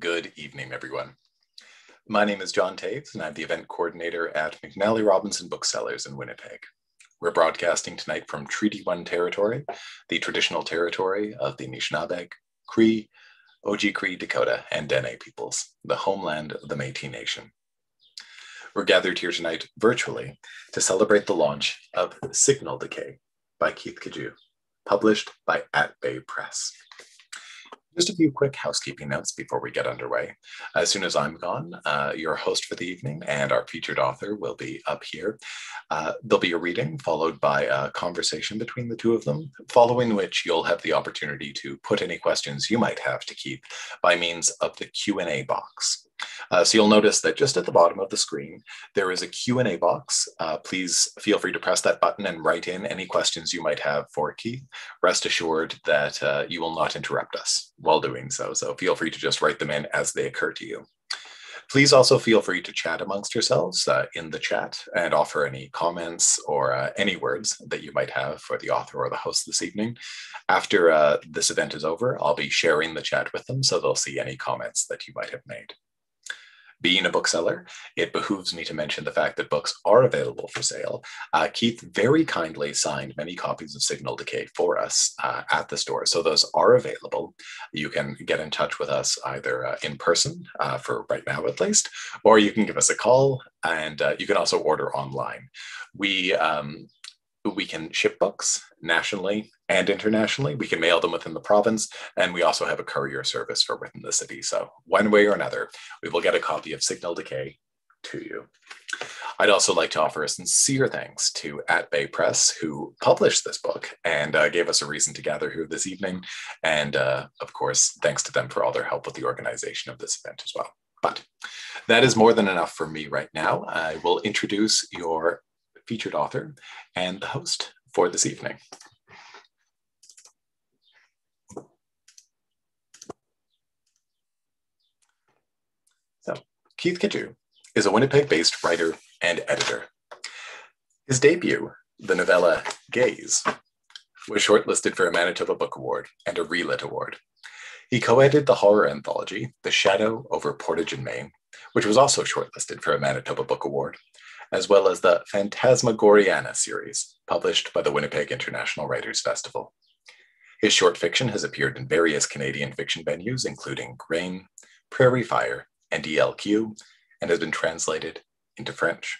Good evening, everyone. My name is John Toews, and I'm the event coordinator at McNally Robinson Booksellers in Winnipeg. We're broadcasting tonight from Treaty One territory, the traditional territory of the Anishinaabe, Cree, Oji-Cree, Dakota, and Dene peoples, the homeland of the Métis Nation. We're gathered here tonight virtually to celebrate the launch of Signal Decay by Keith Cadieux, published by At Bay Press. Just a few quick housekeeping notes before we get underway. As soon as I'm gone, uh, your host for the evening and our featured author will be up here. Uh, there'll be a reading followed by a conversation between the two of them, following which you'll have the opportunity to put any questions you might have to Keith by means of the Q&A box. Uh, so you'll notice that just at the bottom of the screen, there is a Q&A box. Uh, please feel free to press that button and write in any questions you might have for Keith. Rest assured that uh, you will not interrupt us while doing so. So feel free to just write them in as they occur to you. Please also feel free to chat amongst yourselves uh, in the chat and offer any comments or uh, any words that you might have for the author or the host this evening. After uh, this event is over, I'll be sharing the chat with them so they'll see any comments that you might have made. Being a bookseller, it behooves me to mention the fact that books are available for sale. Uh, Keith very kindly signed many copies of Signal Decay for us uh, at the store, so those are available. You can get in touch with us either uh, in person, uh, for right now at least, or you can give us a call, and uh, you can also order online. We um, we can ship books nationally and internationally. We can mail them within the province, and we also have a courier service for within the city. So, one way or another, we will get a copy of Signal Decay to you. I'd also like to offer a sincere thanks to At Bay Press, who published this book and uh, gave us a reason to gather here this evening. And uh, of course, thanks to them for all their help with the organization of this event as well. But that is more than enough for me right now. I will introduce your featured author and the host for this evening. Keith Cadieux is a Winnipeg-based writer and editor. His debut, the novella Gaze, was shortlisted for a Manitoba Book Award and a Relit Award. He co-edited the horror anthology, The Shadow over Portage and Main, which was also shortlisted for a Manitoba Book Award, as well as the Phantasmagoriana series, published by the Winnipeg International Writers Festival. His short fiction has appeared in various Canadian fiction venues, including Grain, Prairie Fire, and ELQ, and has been translated into French.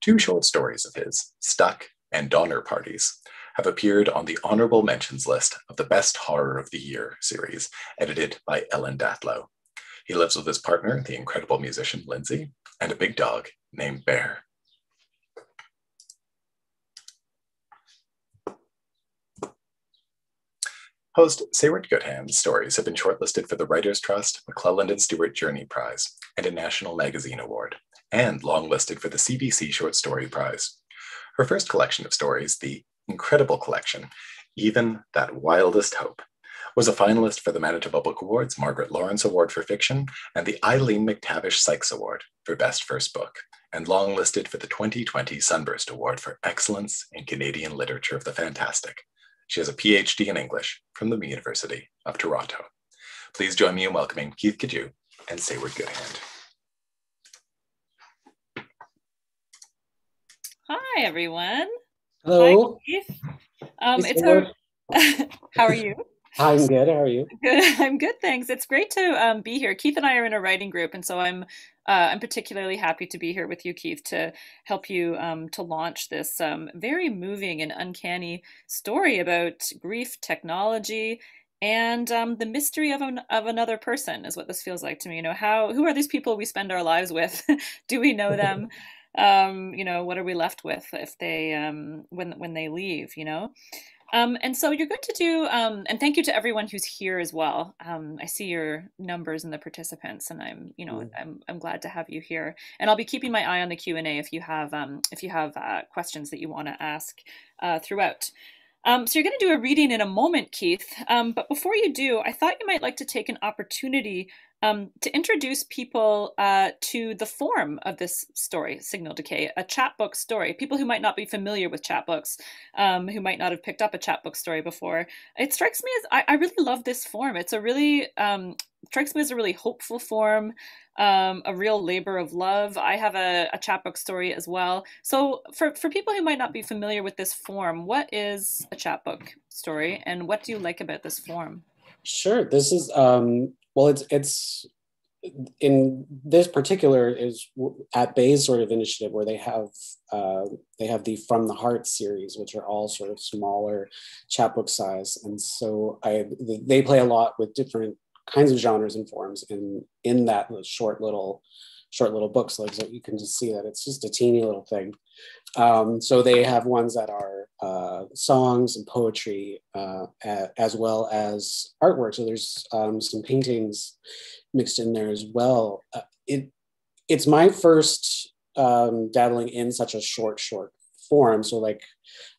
Two short stories of his, Stuck and Donner Parties, have appeared on the honorable mentions list of the Best Horror of the Year series, edited by Ellen Datlow. He lives with his partner, the incredible musician Lindsay, and a big dog named Bear. Host Seyward Goodhand's stories have been shortlisted for the Writers Trust, McClelland and Stewart Journey Prize, and a National Magazine Award, and longlisted for the CBC Short Story Prize. Her first collection of stories, the Incredible Collection, Even That Wildest Hope, was a finalist for the Manitoba Book Awards Margaret Laurence Award for Fiction and the Eileen McTavish Sykes Award for Best First Book, and longlisted for the 2020 Sunburst Award for Excellence in Canadian Literature of the Fantastic. She has a PhD in English from the University of Toronto. Please join me in welcoming Keith Cadieux and Seyward Goodhand. Hi, everyone. Hello. Hi, Keith. Um, it's a, how are you? I'm good. How are you? Good. I'm good, thanks. It's great to um, be here. Keith and I are in a writing group, and so I'm uh, I'm particularly happy to be here with you, Keith, to help you um, to launch this um, very moving and uncanny story about grief, technology, and um, the mystery of an, of another person is what this feels like to me. You know, how who are these people we spend our lives with? Do we know them? um, you know, what are we left with if they um, when when they leave? You know. Um, and so you're going to do, um, and thank you to everyone who's here as well. Um, I see your numbers and the participants, and I'm, you know, mm. I'm, I'm glad to have you here. And I'll be keeping my eye on the Q and A if you have, um, if you have uh, questions that you want to ask uh, throughout. Um, so you're going to do a reading in a moment, Keith. Um, but before you do, I thought you might like to take an opportunity um, to introduce people uh, to the form of this story, Signal Decay, a chapbook story. People who might not be familiar with chapbooks, um, who might not have picked up a chapbook story before. It strikes me as I, I really love this form. It's a really um, strikes me as a really hopeful form, um, a real labor of love. I have a, a chapbook story as well. So, for, for people who might not be familiar with this form, what is a chapbook story and what do you like about this form? Sure. This is, um, well, it's, it's, in this particular is at Bay's sort of initiative where they have uh, they have the From the Heart series, which are all sort of smaller chapbook size, and so I they play a lot with different kinds of genres and forms in in that short little short little books like so you can just see that it's just a teeny little thing. Um, so they have ones that are uh, songs and poetry uh, as well as artwork. So there's um, some paintings mixed in there as well. Uh, it it's my first um, dabbling in such a short short form. So like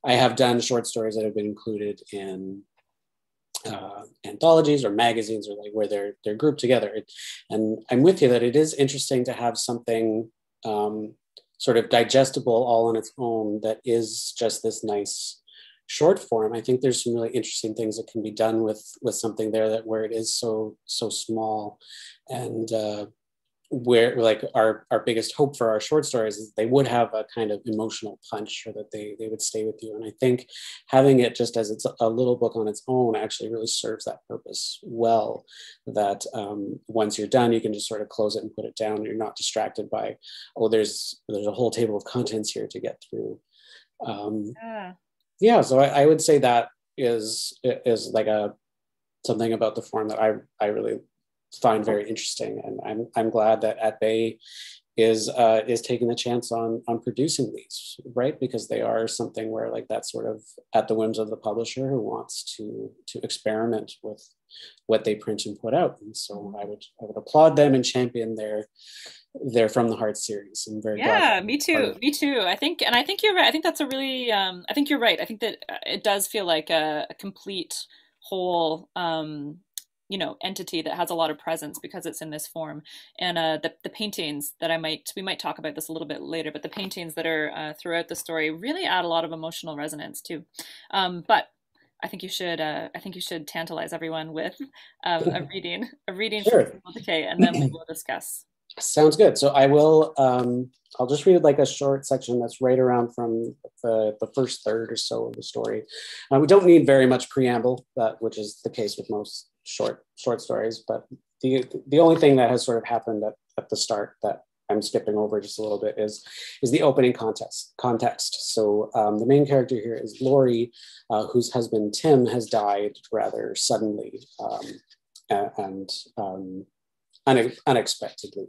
i have done short stories that have been included in uh, anthologies or magazines or like where they're they're grouped together. It, and I'm with you that it is interesting to have something um, sort of digestible all on its own that is just this nice short form. I think there's some really interesting things that can be done with with something there that where it is so so small and uh, where like our our biggest hope for our short stories is they would have a kind of emotional punch or that they they would stay with you. And i think having it just as it's a little book on its own actually really serves that purpose well that um, once you're done you can just sort of close it and put it down. You're not distracted by oh there's there's a whole table of contents here to get through. Um, yeah. yeah so I, I would say that is is like a something about the form that i i really find very interesting. And I'm, I'm glad that at Bay is uh, is taking the chance on on producing these, right? Because they are something where like that's sort of at the whims of the publisher who wants to to experiment with what they print and put out. And so I would I would applaud them and champion their their from the heart series. I'm very yeah, me too, me too. I think, and I think you're right. I think that's a really, um, I think you're right. I think that uh, it does feel like a, a complete whole um, you know entity that has a lot of presence because it's in this form and uh, the, the paintings that i might we might talk about this a little bit later but the paintings that are uh, throughout the story really add a lot of emotional resonance too um, but I think you should. Uh, I think you should tantalize everyone with um, a reading, a reading sure. from Decay, and then we will discuss. Sounds good. So I will. Um, I'll just read like a short section that's right around from the, the first third or so of the story. Uh, we don't need very much preamble, but which is the case with most short short stories. But the the only thing that has sort of happened at, at the start that I'm skipping over just a little bit is is the opening context context. So um, the main character here is Lori, uh, whose husband Tim has died rather suddenly um, and um, une- unexpectedly.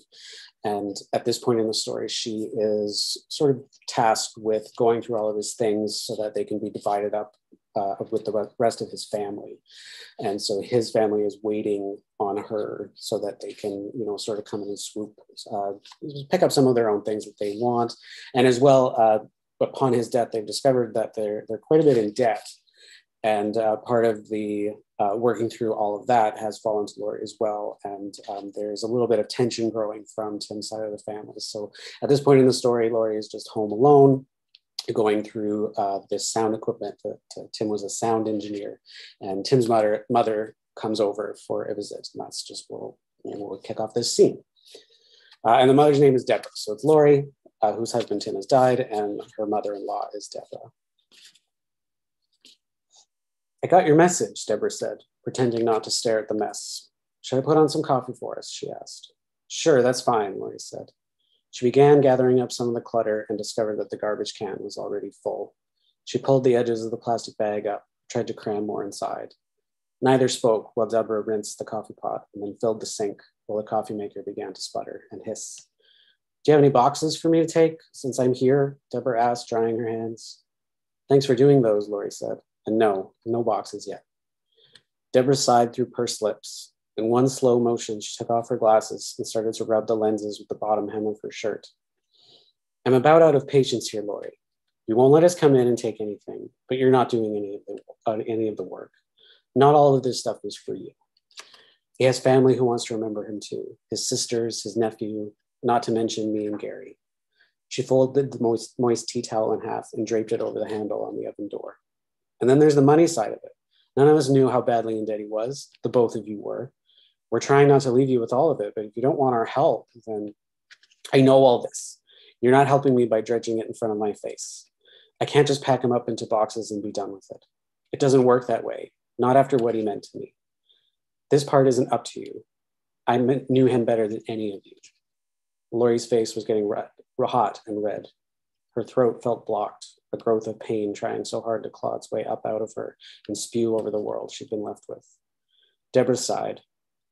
And at this point in the story, she is sort of tasked with going through all of his things so that they can be divided up uh, with the rest of his family. And so his family is waiting on her so that they can, you know, sort of come in and swoop, uh, pick up some of their own things that they want. And as well, uh, upon his death, they've discovered that they're, they're quite a bit in debt. And uh, part of the uh, working through all of that has fallen to Lori as well. And um, there's a little bit of tension growing from Tim's side of the family. So at this point in the story, Lori is just home alone going through uh, this sound equipment. That, uh, Tim was a sound engineer, and Tim's mother mother comes over for a visit, and that's just we'll we'll kick off this scene. Uh, and the mother's name is Deborah, so it's Lori, uh, whose husband Tim has died, and her mother-in-law is Deborah. I got your message, Deborah said, pretending not to stare at the mess. Should I put on some coffee for us? She asked. Sure, that's fine, Lori said. She began gathering up some of the clutter and discovered that the garbage can was already full. She pulled the edges of the plastic bag up, tried to cram more inside. Neither spoke while Deborah rinsed the coffee pot and then filled the sink while the coffee maker began to sputter and hiss. Do you have any boxes for me to take since I'm here? Deborah asked, drying her hands. Thanks for doing those, Lori said. And no, no boxes yet. Deborah sighed through pursed lips. In one slow motion, she took off her glasses and started to rub the lenses with the bottom hem of her shirt. I'm about out of patience here, Lori. You won't let us come in and take anything, but you're not doing any of the uh, any of the work. Not all of this stuff is for you. He has family who wants to remember him too. His sisters, his nephew, not to mention me and Gary. She folded the moist, moist tea towel in half and draped it over the handle on the oven door. And then there's the money side of it. None of us knew how badly in debt he was. The both of you were. We're trying not to leave you with all of it, but if you don't want our help, then I know all this. You're not helping me by dredging it in front of my face. I can't just pack him up into boxes and be done with it. It doesn't work that way, not after what he meant to me. This part isn't up to you. I knew him better than any of you. Laurie's face was getting red, hot and red. Her throat felt blocked, a growth of pain trying so hard to claw its way up out of her and spew over the world she'd been left with. Deborah sighed.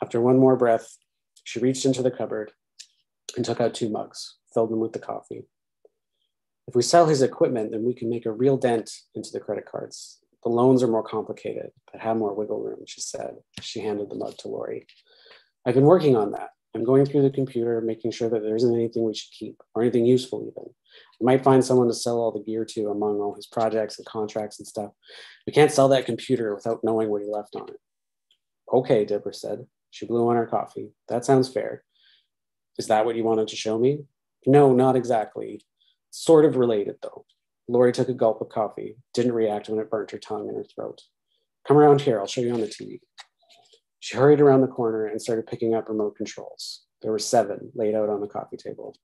After one more breath, she reached into the cupboard and took out two mugs, filled them with the coffee. If we sell his equipment, then we can make a real dent into the credit cards. The loans are more complicated, but have more wiggle room, she said. She handed the mug to Lori. I've been working on that. I'm going through the computer, making sure that there isn't anything we should keep or anything useful even. I might find someone to sell all the gear to among all his projects and contracts and stuff. We can't sell that computer without knowing what he left on it. Okay, Deborah said. She blew on her coffee. That sounds fair. Is that what you wanted to show me? No, not exactly. Sort of related, though. Laurie took a gulp of coffee, didn't react when it burnt her tongue in her throat. Come around here, I'll show you on the TV. She hurried around the corner and started picking up remote controls. There were seven laid out on the coffee table.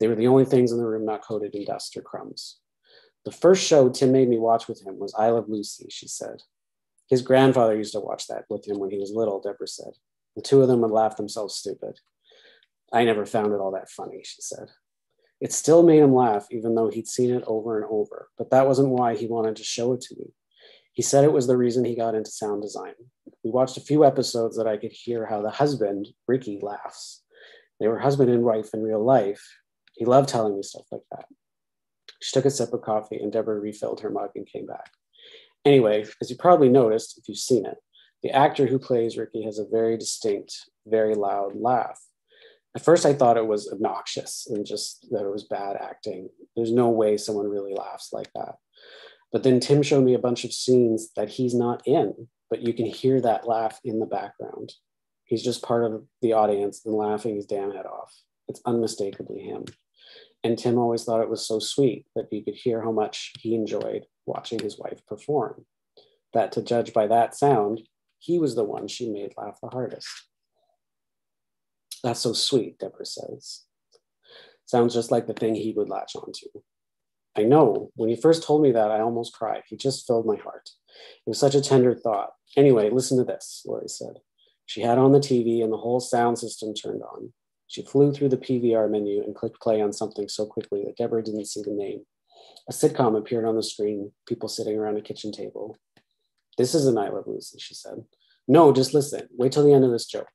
They were the only things in the room not coated in dust or crumbs. The first show Tim made me watch with him was I Love Lucy, she said. His grandfather used to watch that with him when he was little, Deborah said. The two of them would laugh themselves stupid. I never found it all that funny, she said. It still made him laugh, even though he'd seen it over and over, but that wasn't why he wanted to show it to me. He said it was the reason he got into sound design. We watched a few episodes that I could hear how the husband, Ricky, laughs. They were husband and wife in real life. He loved telling me stuff like that. She took a sip of coffee and Deborah refilled her mug and came back. Anyway, as you probably noticed, if you've seen it, the actor who plays Ricky has a very distinct, very loud laugh. At first, I thought it was obnoxious and just that it was bad acting. There's no way someone really laughs like that. But then Tim showed me a bunch of scenes that he's not in, but you can hear that laugh in the background. He's just part of the audience and laughing his damn head off. It's unmistakably him. And Tim always thought it was so sweet that you could hear how much he enjoyed watching his wife perform. That to judge by that sound, he was the one she made laugh the hardest. That's so sweet, Deborah says. Sounds just like the thing he would latch onto. I know. When he first told me that, I almost cried. He just filled my heart. It was such a tender thought. Anyway, listen to this, Lori said. She had on the TV and the whole sound system turned on. She flew through the PVR menu and clicked play on something so quickly that Deborah didn't see the name. A sitcom appeared on the screen, people sitting around a kitchen table. This isn't I Love Lucy, she said. No, just listen. Wait till the end of this joke.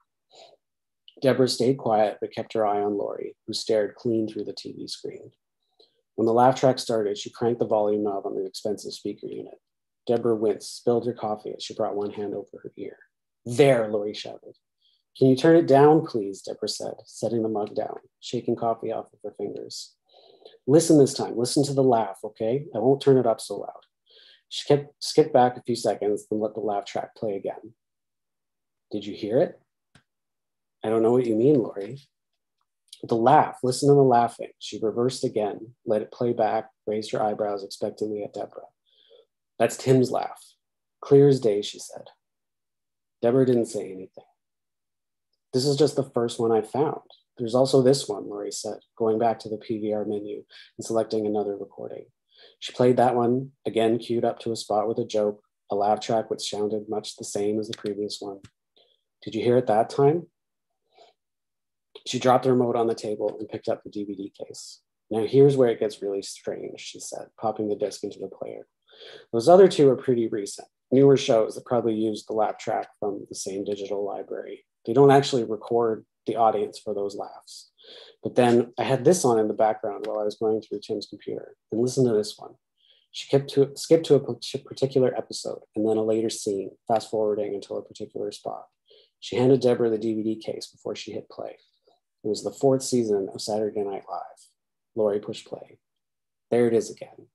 Deborah stayed quiet but kept her eye on Laurie, who stared clean through the TV screen. When the laugh track started, she cranked the volume knob on the expensive speaker unit. Deborah winced, spilled her coffee as she brought one hand over her ear. There, Laurie shouted. Can you turn it down, please? Deborah said, setting the mug down, shaking coffee off of her fingers. Listen this time. Listen to the laugh, okay? I won't turn it up so loud. She kept, skipped back a few seconds, then let the laugh track play again. Did you hear it? I don't know what you mean, Laurie. The laugh, listen to the laughing. She reversed again, let it play back, raised her eyebrows expectantly at Deborah. That's Tim's laugh. Clear as day, she said. Deborah didn't say anything. This is just the first one I found. There's also this one, Laurie said, going back to the PVR menu and selecting another recording. She played that one, again queued up to a spot with a joke, a laugh track which sounded much the same as the previous one. Did you hear it that time? She dropped the remote on the table and picked up the DVD case. Now here's where it gets really strange, she said, popping the disc into the player. Those other two are pretty recent, newer shows that probably use the laugh track from the same digital library. They don't actually record the audience for those laughs. But then I had this on in the background while I was going through Tim's computer. And listen to this one. She kept to, skipped to a particular episode and then a later scene, fast forwarding until a particular spot. She handed Deborah the DVD case before she hit play. It was the fourth season of Saturday Night Live. Laurie pushed play. There it is again.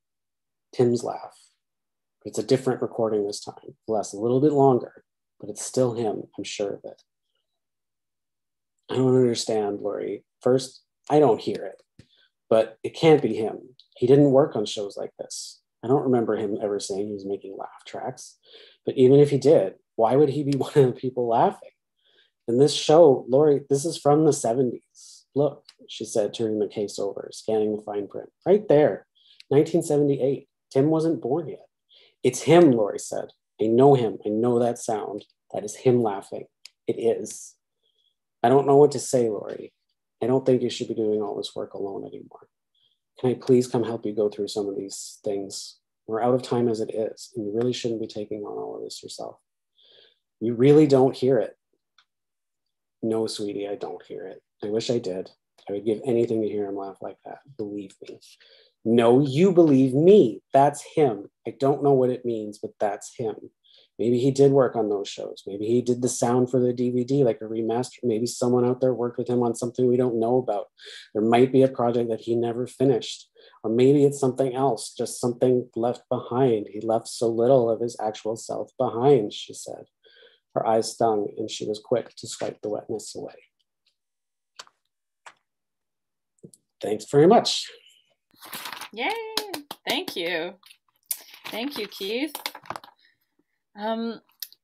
Tim's laugh. It's a different recording this time. It lasts a little bit longer, but it's still him. I'm sure of it. I don't understand, Laurie. First, I don't hear it, but it can't be him. He didn't work on shows like this. I don't remember him ever saying he was making laugh tracks. But even if he did, why would he be one of the people laughing? In this show, Laurie, this is from the 70s. Look, she said, turning the case over, scanning the fine print. Right there, 1978. Tim wasn't born yet. It's him, Laurie said. I know him. I know that sound. That is him laughing. It is. I don't know what to say, Lori. I don't think you should be doing all this work alone anymore. Can I please come help you go through some of these things? We're out of time as it is, and you really shouldn't be taking on all of this yourself. You really don't hear it. No, sweetie, I don't hear it. I wish I did. I would give anything to hear him laugh like that. Believe me. No, you believe me. That's him. I don't know what it means, but that's him. Maybe he did work on those shows. Maybe he did the sound for the DVD, like a remaster. Maybe someone out there worked with him on something we don't know about. There might be a project that he never finished. Or maybe it's something else, just something left behind. He left so little of his actual self behind, she said. Her eyes stung, and she was quick to swipe the wetness away. Thanks very much. Yay! Thank you. Thank you, Keith. Um,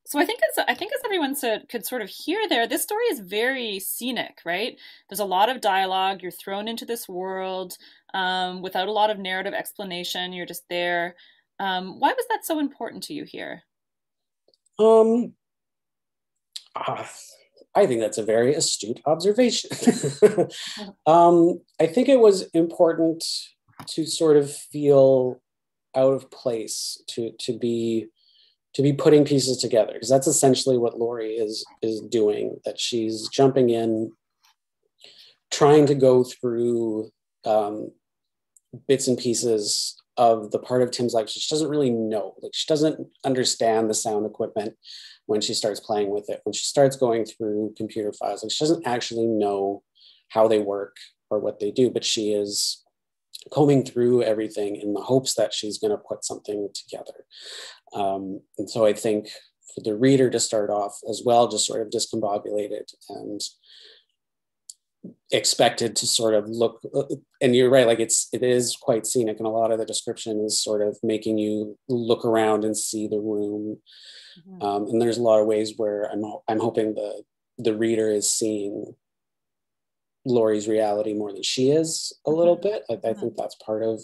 so I think as I think as everyone said could sort of hear there, this story is very scenic, right? There's a lot of dialogue. You're thrown into this world um, without a lot of narrative explanation. You're just there. Um, why was that so important to you here? Um, uh, I think that's a very astute observation. um, I think it was important to sort of feel out of place, to to be to be putting pieces together because that's essentially what Laurie is is doing. That she's jumping in, trying to go through um, bits and pieces of the part of Tim's life she doesn't really know. Like she doesn't understand the sound equipment when she starts playing with it. When she starts going through computer files, like she doesn't actually know how they work or what they do, but she is combing through everything in the hopes that she's going to put something together. Um, and so I think for the reader to start off as well, just sort of discombobulated and expected to sort of look and you're right like it's it is quite scenic and a lot of the description is sort of making you look around and see the room mm-hmm. um, and there's a lot of ways where i'm i'm hoping the the reader is seeing Laurie's reality more than she is a little mm-hmm. bit. I, I mm-hmm. think that's part of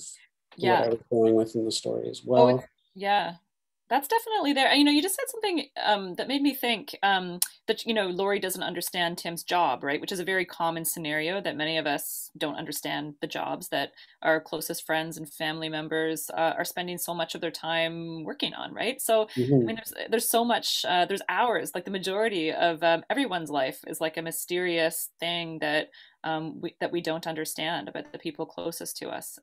yeah. what I was going with in the story as oh, well. Oh, yeah, that's definitely there. You know, you just said something um, that made me think um, that you know Laurie doesn't understand Tim's job, right? Which is a very common scenario that many of us don't understand the jobs that our closest friends and family members uh, are spending so much of their time working on, right? So mm-hmm. I mean, there's there's so much. Uh, there's hours. Like the majority of um, everyone's life is like a mysterious thing that um, we, that we don't understand about the people closest to us.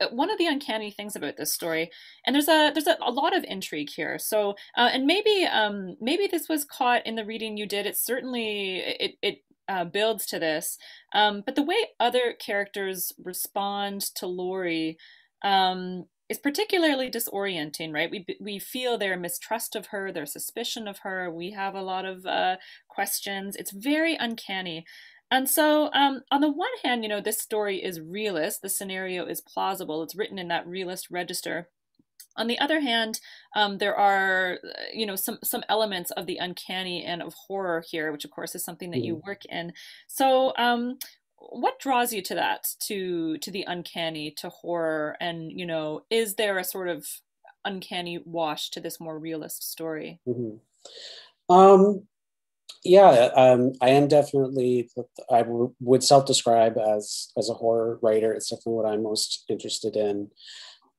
Uh, one of the uncanny things about this story and there's a there's a, a lot of intrigue here. So uh, and maybe um maybe this was caught in the reading you did. It certainly it it uh, builds to this. Um but the way other characters respond to Laurie um is particularly disorienting right? We we feel their mistrust of her their suspicion of her. We have a lot of uh questions. It's very uncanny and so, um, on the one hand, you know, this story is realist, the scenario is plausible, it's written in that realist register. On the other hand, um, there are, uh, you know, some some elements of the uncanny and of horror here, which of course is something that mm. you work in. So, um, what draws you to that, to to the uncanny, to horror, and you know, is there a sort of uncanny wash to this more realist story? Mm-hmm. Um, yeah, um, I am definitely. I would self-describe as as a horror writer. It's definitely what I'm most interested in.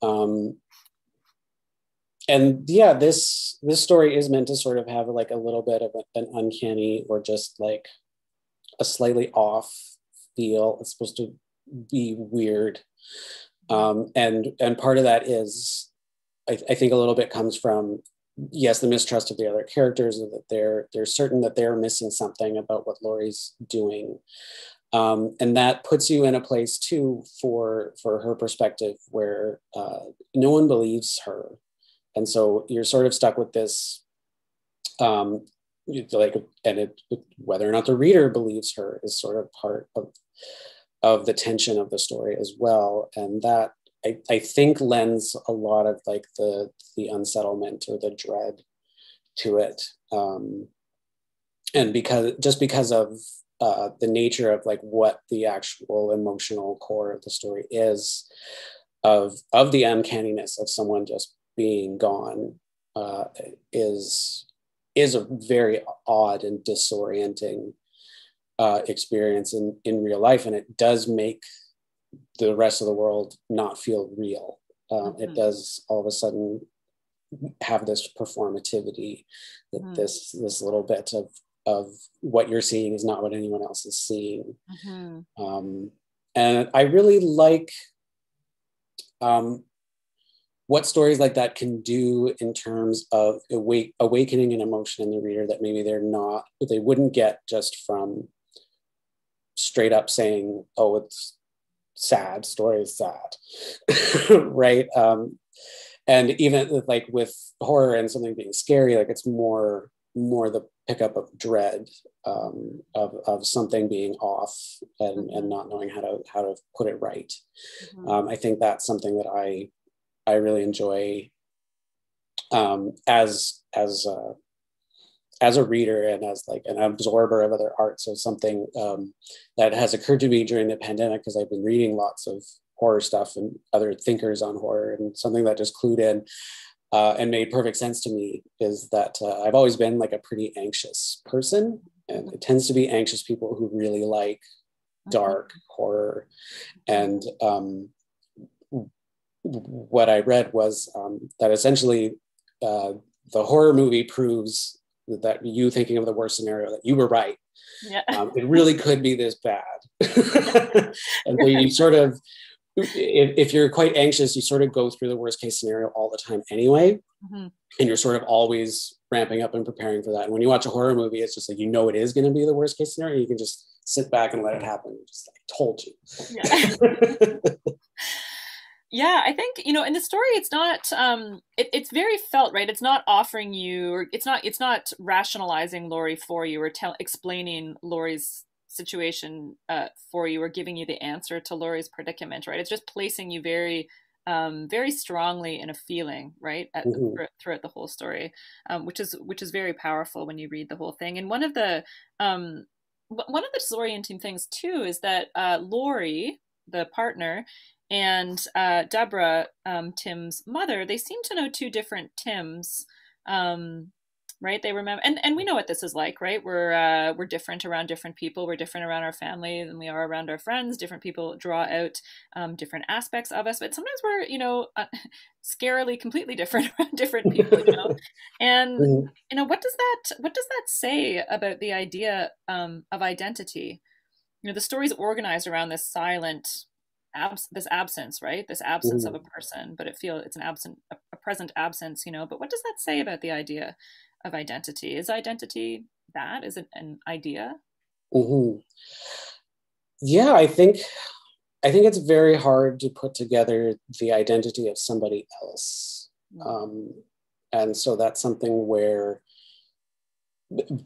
Um, and yeah, this this story is meant to sort of have like a little bit of a, an uncanny or just like a slightly off feel. It's supposed to be weird, um, and and part of that is, I, I think, a little bit comes from yes, the mistrust of the other characters, and that they're they're certain that they're missing something about what Laurie's doing, um, and that puts you in a place too for for her perspective where uh, no one believes her, and so you're sort of stuck with this. Um, like and it, whether or not the reader believes her is sort of part of of the tension of the story as well and that I, I think lends a lot of like the the unsettlement or the dread to it. Um, and because just because of uh, the nature of like what the actual emotional core of the story is of of the uncanniness of someone just being gone uh, is is a very odd and disorienting uh, experience in in real life, and it does make the rest of the world not feel real. Um, mm-hmm. It does all of a sudden have this performativity that mm-hmm. this this little bit of of what you're seeing is not what anyone else is seeing. Mm-hmm. Um, and I really like um, what stories like that can do in terms of awake, awakening an emotion in the reader that maybe they're not, they wouldn't get just from straight up saying, oh, it's sad, story is sad, right? Um, and even like with horror and something being scary, like it's more more the pickup of dread um, of, of something being off and, mm-hmm. and not knowing how to how to put it right. Mm-hmm. Um, I think that's something that I I really enjoy um, as as a, as a reader and as like an absorber of other art. So something um, that has occurred to me during the pandemic because I've been reading lots of horror stuff and other thinkers on horror and something that just clued in uh, and made perfect sense to me is that uh, I've always been like a pretty anxious person, and it tends to be anxious people who really like dark horror. And um, what I read was um, that essentially uh, the horror movie proves that you thinking of the worst scenario that you were right. Yeah. Um, it really could be this bad, and so you sort of if, if, you're quite anxious, you sort of go through the worst case scenario all the time anyway. Mm-hmm. And you're sort of always ramping up and preparing for that. And when you watch a horror movie, it's just like you know it is going to be the worst case scenario. You can just sit back and let it happen. Just like told you. Yeah. yeah, I think you know in the story, it's not. Um, it, it's very felt right. It's not offering you, or it's not. It's not rationalizing Laurie for you, or tell explaining Laurie's situation uh, for you or giving you the answer to Laurie's predicament, right? It's just placing you very, um, very strongly in a feeling, right, At, mm-hmm. throughout the whole story, um, which is which is very powerful when you read the whole thing. And one of the um, one of the disorienting things too is that uh, Laurie, the partner, and uh, Deborah, um, Tim's mother, they seem to know two different Tims. Um, right? They remember and and we know what this is like right? We're uh, we're different around different people. We're different around our family than we are around our friends. Different people draw out um, different aspects of us but sometimes we're you know uh, scarily completely different around different people you know? And mm-hmm. you know what does that what does that say about the idea um, of identity? You know the story's organized around this silent abs- this absence right this absence mm-hmm. of a person but it feels it's an absent a, a present absence you know but what does that say about the idea of identity. Is identity that? Is it an idea? Mm-hmm. Yeah, I think I think it's very hard to put together the identity of somebody else, mm-hmm. um, and so that's something where,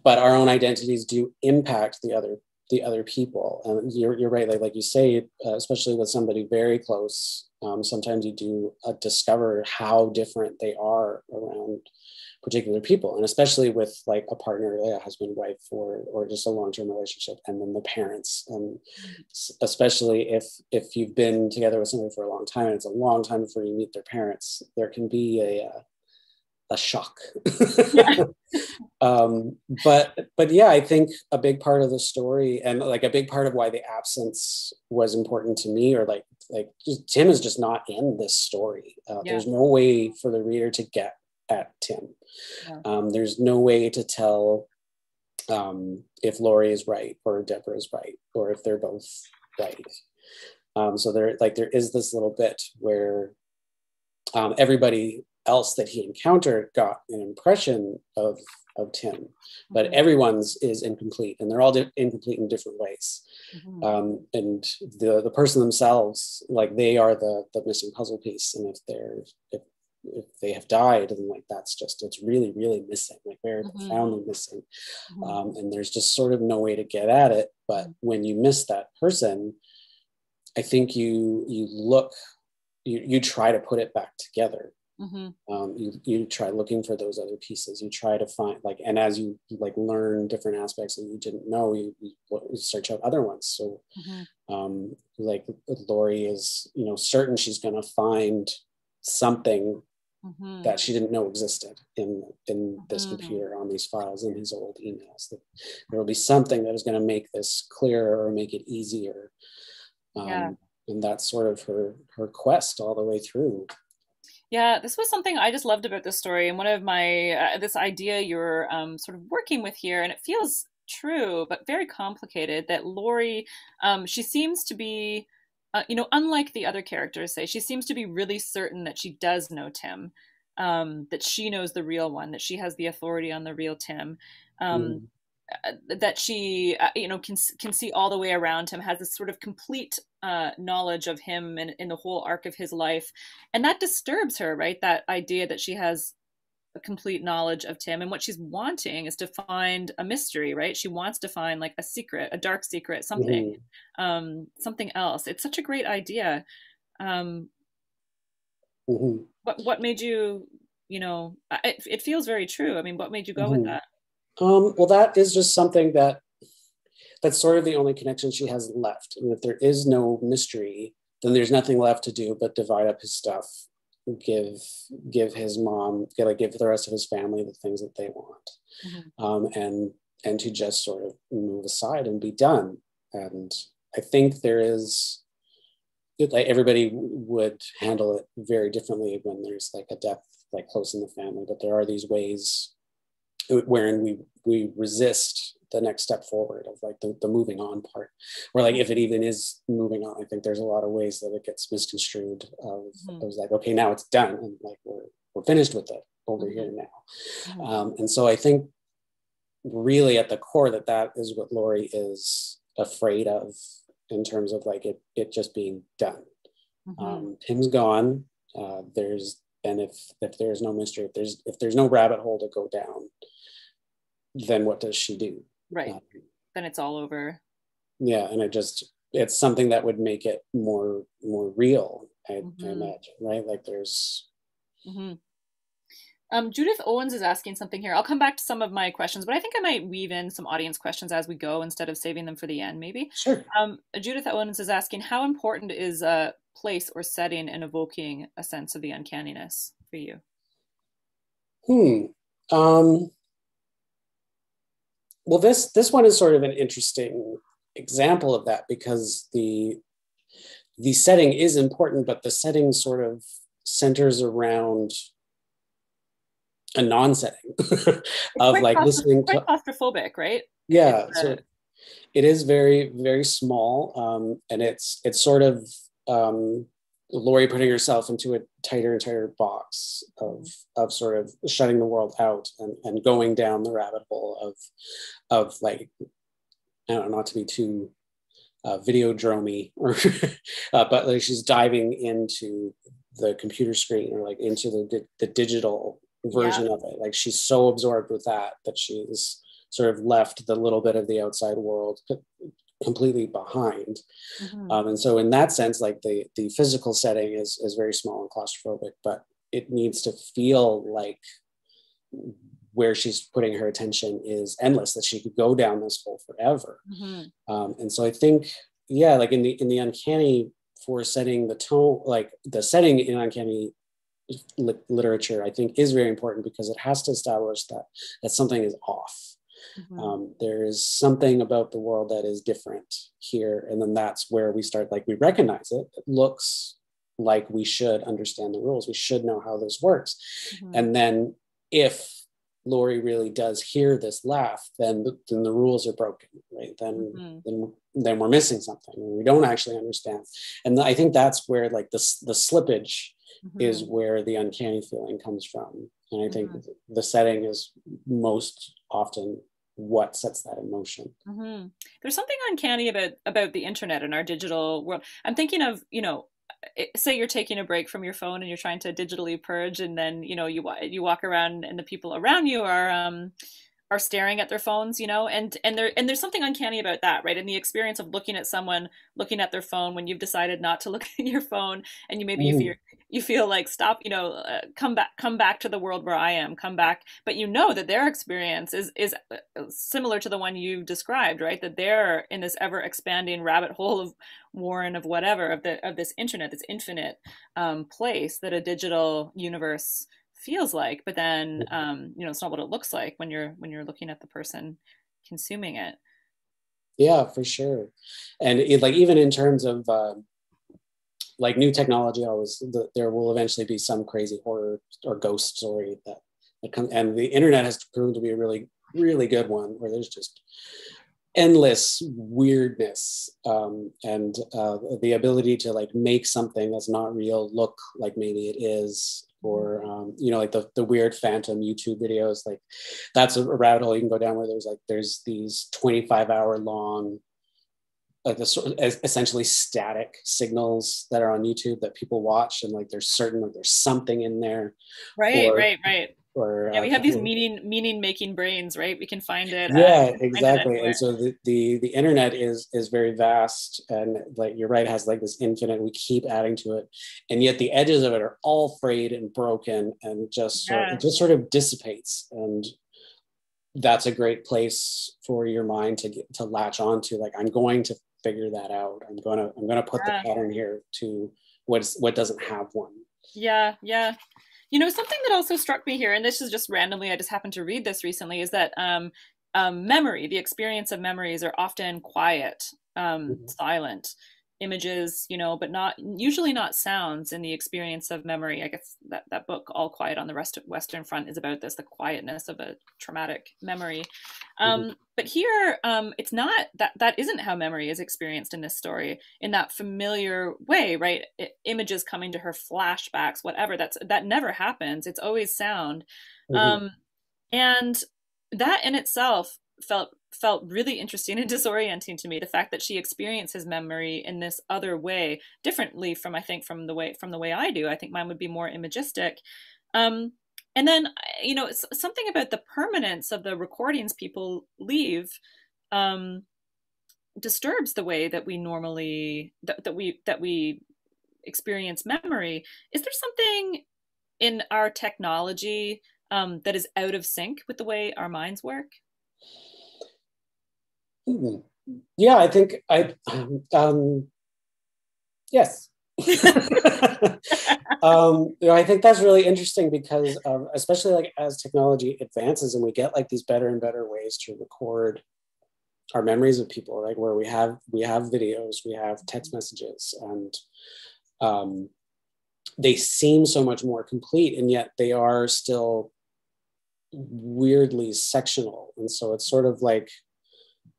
but our own identities do impact the other the other people. And you're, you're right, like, like you say, uh, especially with somebody very close, um, sometimes you do uh, discover how different they are around particular people and especially with like a partner like a husband wife or or just a long-term relationship and then the parents and especially if if you've been together with somebody for a long time and it's a long time before you meet their parents there can be a uh, a shock um, but but yeah i think a big part of the story and like a big part of why the absence was important to me or like like tim is just not in this story uh, yeah. there's no way for the reader to get at Tim. Yeah. Um, there's no way to tell um, if Laurie is right or Deborah is right, or if they're both right. Um, so there, like, there is this little bit where um, everybody else that he encountered got an impression of of Tim, but mm-hmm. everyone's is incomplete, and they're all di- incomplete in different ways. Mm-hmm. Um, and the the person themselves, like, they are the the missing puzzle piece, and if they're if if they have died and like that's just it's really really missing like very mm-hmm. profoundly missing mm-hmm. um, and there's just sort of no way to get at it but mm-hmm. when you miss that person i think you you look you, you try to put it back together Mm-hmm. Um, you you try looking for those other pieces. You try to find like, and as you like learn different aspects that you didn't know, you, you search out other ones. So, mm-hmm. um, like Laurie is, you know, certain she's going to find something mm-hmm. that she didn't know existed in in this mm-hmm. computer on these files in his old emails. That there will be something that is going to make this clearer or make it easier. Um, yeah. And that's sort of her her quest all the way through. Yeah, this was something I just loved about this story, and one of my uh, this idea you're um, sort of working with here, and it feels true but very complicated. That Laurie, um, she seems to be uh, you know, unlike the other characters, say she seems to be really certain that she does know Tim, um, that she knows the real one, that she has the authority on the real Tim, um, mm. Uh, that she, uh, you know, can can see all the way around him, has this sort of complete uh, knowledge of him and in the whole arc of his life, and that disturbs her, right? That idea that she has a complete knowledge of Tim. And what she's wanting is to find a mystery, right? She wants to find like a secret, a dark secret, something, mm-hmm. um, something else. It's such a great idea. Um, mm-hmm. What what made you, you know, it, it feels very true. I mean, what made you go mm-hmm. with that? Um, well, that is just something that that's sort of the only connection she has left. And if there is no mystery, then there's nothing left to do but divide up his stuff give give his mom like give the rest of his family the things that they want mm-hmm. um, and and to just sort of move aside and be done and i think there is like everybody would handle it very differently when there's like a death like close in the family but there are these ways wherein we we resist the next step forward of like the, the moving on part or like if it even is moving on i think there's a lot of ways that it gets misconstrued of, mm-hmm. of like okay now it's done and like we're we're finished with it over mm-hmm. here now mm-hmm. um, and so i think really at the core that that is what lori is afraid of in terms of like it it just being done mm-hmm. um, tim's gone uh, there's and if if there's no mystery if there's if there's no rabbit hole to go down then what does she do right um, then it's all over yeah and it just it's something that would make it more more real i, mm-hmm. I imagine right like there's mm-hmm. um, Judith Owens is asking something here. I'll come back to some of my questions, but I think I might weave in some audience questions as we go instead of saving them for the end, maybe. Sure. Um, Judith Owens is asking, how important is a place or setting in evoking a sense of the uncanniness for you? Hmm. Um, well, this this one is sort of an interesting example of that because the the setting is important, but the setting sort of centers around a non-setting of like listening to claustrophobic, right? Yeah, so it is very very small, um, and it's it's sort of um, Laurie putting herself into a tighter and tighter box of of sort of shutting the world out and, and going down the rabbit hole of of like I don't know, not to be too uh, video dromy or uh, but like she's diving into the computer screen or like into the the digital version yeah. of it. Like she's so absorbed with that that she's sort of left the little bit of the outside world completely behind. Mm-hmm. Um, and so in that sense, like the the physical setting is is very small and claustrophobic, but it needs to feel like where she's putting her attention is endless, that she could go down this hole forever. Mm-hmm. Um, and so I think, yeah, like in the in the uncanny for setting the tone, like the setting in uncanny literature, I think is very important because it has to establish that that something is off Mm-hmm. Um, there is something about the world that is different here. And then that's where we start, like, we recognize it. It looks like we should understand the rules. We should know how this works. Mm-hmm. And then if Laurie really does hear this laugh, then the, then the rules are broken, right? Then mm-hmm. then then we're missing something. We don't actually understand, and I think that's where like the the slippage mm-hmm. is where the uncanny feeling comes from. And I think mm-hmm. the setting is most often what sets that in motion. Mm-hmm. There's something uncanny about about the internet and our digital world. I'm thinking of you know, say you're taking a break from your phone and you're trying to digitally purge, and then you know you you walk around and the people around you are um, are staring at their phones, you know, and and there and there's something uncanny about that, right? And the experience of looking at someone looking at their phone when you've decided not to look at your phone, and you maybe if you're you feel like stop you know uh, come back come back to the world where i am come back but you know that their experience is is uh, similar to the one you described right? That they're in this ever expanding rabbit hole of warren of whatever of the of this internet this infinite um, place that a digital universe feels like but then um, you know it's not what it looks like when you're when you're looking at the person consuming it. Yeah for sure. And it, like even in terms of uh, like new technology always the, there will eventually be some crazy horror or ghost story that, that comes and the internet has proven to be a really really good one where there's just endless weirdness um, and uh, the ability to like make something that's not real look like maybe it is or um, you know like the, the weird phantom youtube videos like that's a rabbit hole you can go down where there's like there's these 25 hour long like the sort of essentially static signals that are on YouTube that people watch, and like there's certain like there's something in there. Right, or, right, right. Or, yeah, we uh, have these meaning meaning making brains, right? We can find it. Yeah, uh, exactly. It and so the, the the internet is is very vast, and like you're right, has like this infinite. We keep adding to it, and yet the edges of it are all frayed and broken, and just yeah. sort, it just sort of dissipates and that's a great place for your mind to get to latch on to like i'm going to figure that out. I'm gonna I'm gonna put yeah. the pattern here to what's what doesn't have one. Yeah, yeah. You know, something that also struck me here, and this is just randomly, I just happened to read this recently, is that um, um, memory, the experience of memories, are often quiet, um, mm-hmm. silent images, you know, but not usually not sounds in the experience of memory. I guess that, that book, All Quiet on the Rest Western Front, is about this the quietness of a traumatic memory. Um, mm-hmm. But here, um, it's not that that isn't how memory is experienced in this story in that familiar way, right? It, images coming to her, flashbacks, whatever. That's that never happens. It's always sound, mm-hmm. um, and that in itself felt felt really interesting and disorienting to me. The fact that she experiences memory in this other way differently from i think from the way from the way i do. I think mine would be more imagistic. Um, and then you know something about the permanence of the recordings people leave um, disturbs the way that we normally that, that we that we experience memory. Is there something in our technology um, that is out of sync with the way our minds work yeah, I think I, um, yes. um, you know, I think that's really interesting because, um, especially like as technology advances and we get like these better and better ways to record our memories of people, like where we have we have videos, we have text messages, and um, they seem so much more complete, and yet they are still weirdly sectional, and so it's sort of like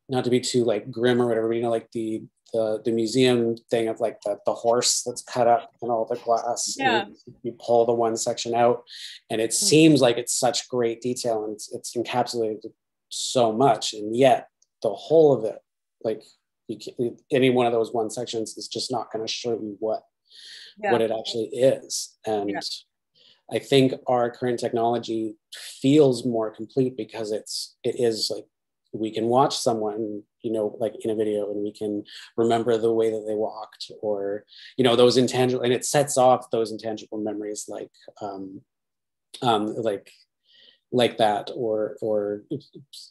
not to be too like grim or whatever, but you know, like the the the museum thing of like the, the horse that's cut up and all the glass. Yeah. You pull the one section out, and it mm-hmm. seems like it's such great detail and it's it's encapsulated so much, and yet the whole of it, like you can, any one of those one sections, is just not going to show you what yeah. what it actually is, and. Yeah. I think our current technology feels more complete because it's it is like we can watch someone you know like in a video and we can remember the way that they walked or you know those intangible and it sets off those intangible memories like um, um like like that or or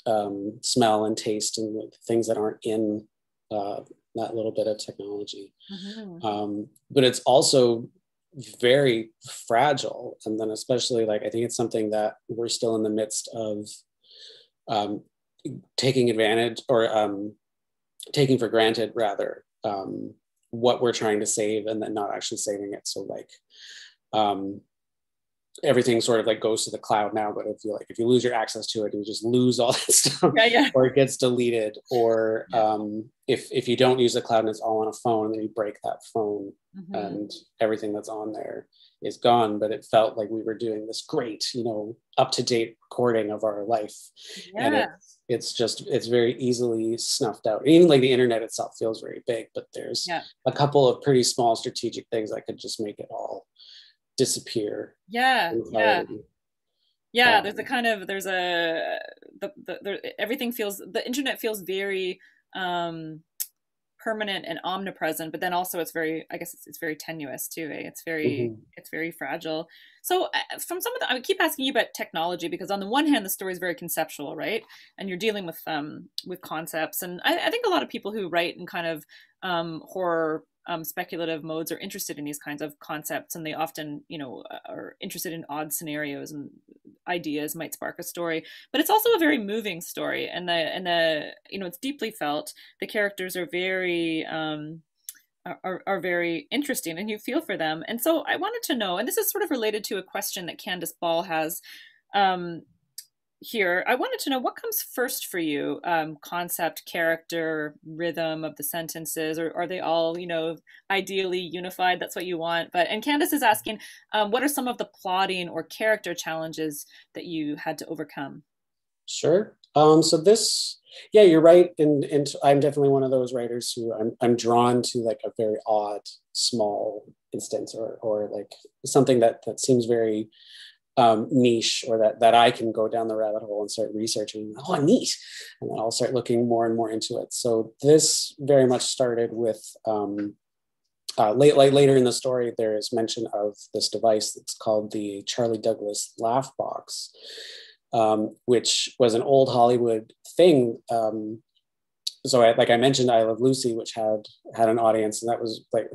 um, smell and taste and things that aren't in uh, that little bit of technology mm-hmm. um, but it's also very fragile. And then especially like i think it's something that we're still in the midst of um, taking advantage or um, taking for granted rather um, what we're trying to save and then not actually saving it. So like um, everything sort of like goes to the cloud now but if you like if you lose your access to it you just lose all that stuff yeah, yeah. or it gets deleted or um, if if you don't use the cloud and it's all on a phone and then you break that phone mm-hmm. and everything that's on there is gone but it felt like we were doing this great you know up to date recording of our life yeah. and it's it's just it's very easily snuffed out even like the internet itself feels very big but there's yeah. a couple of pretty small strategic things that could just make it all disappear yeah yeah. yeah um, there's a kind of there's a the, the everything feels the internet feels very um permanent and omnipresent but then also it's very i guess it's, it's very tenuous too eh? it's very mm-hmm. it's very fragile. So uh, from some of the i keep asking you about technology because on the one hand the story is very conceptual right? And you're dealing with um with concepts. And i, I think a lot of people who write in kind of um horror um, speculative modes are interested in these kinds of concepts and they often you know are interested in odd scenarios and ideas might spark a story. But it's also a very moving story and the and the you know it's deeply felt. The characters are very um are, are very interesting and you feel for them. And so i wanted to know and this is sort of related to a question that candice ball has um here, I wanted to know what comes first for you um, concept, character, rhythm of the sentences, or are they all, you know, ideally unified? That's what you want. But, and Candice is asking, um, what are some of the plotting or character challenges that you had to overcome? Sure. Um, so this, yeah, you're right. And, and I'm definitely one of those writers who I'm, I'm drawn to like a very odd, small instance or, or like something that, that seems very um, niche or that that I can go down the rabbit hole and start researching. Oh, neat, and then I'll start looking more and more into it. So this very much started with um, uh, late, like later in the story. There is mention of this device that's called the Charley Douglass Laff Box, um, which was an old Hollywood thing. Um, so, I, like I mentioned, I Love Lucy, which had had an audience, and that was like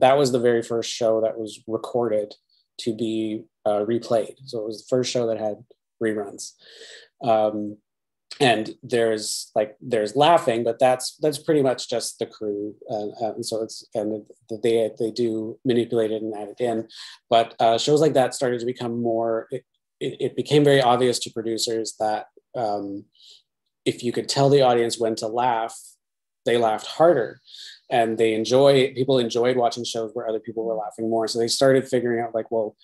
that was the very first show that was recorded to be uh, replayed. So it was the first show that had reruns. Um, and there's like there's laughing, but that's that's pretty much just the crew, uh, and so it's and they they do manipulate it and add it in. But uh, shows like that started to become more. It, it, it became very obvious to producers that um, if you could tell the audience when to laugh, they laughed harder and they enjoy people enjoyed watching shows where other people were laughing more. So they started figuring out like well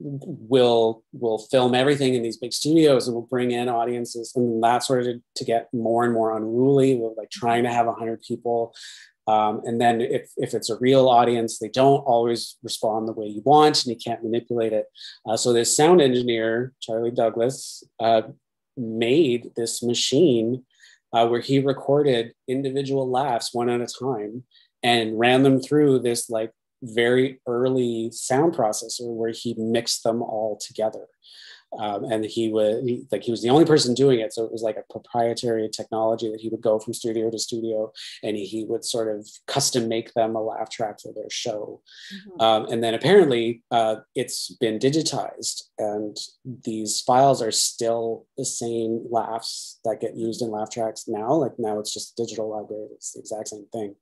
we'll we'll film everything in these big studios and we'll bring in audiences and that sort of to get more and more unruly. We're like trying to have 100 people um, and then if, if it's a real audience they don't always respond the way you want and you can't manipulate it. Uh, so this sound engineer charley douglass uh, made this machine uh, where he recorded individual laughs one at a time and ran them through this like very early sound processor where he mixed them all together um, and he was he, like he was the only person doing it. So it was like a proprietary technology that he would go from studio to studio and he, would sort of custom make them a laugh track for their show. Mm-hmm. um, and then apparently uh, it's been digitized and these files are still the same laughs that get used in laugh tracks now. Like now it's just digital library it's the exact same thing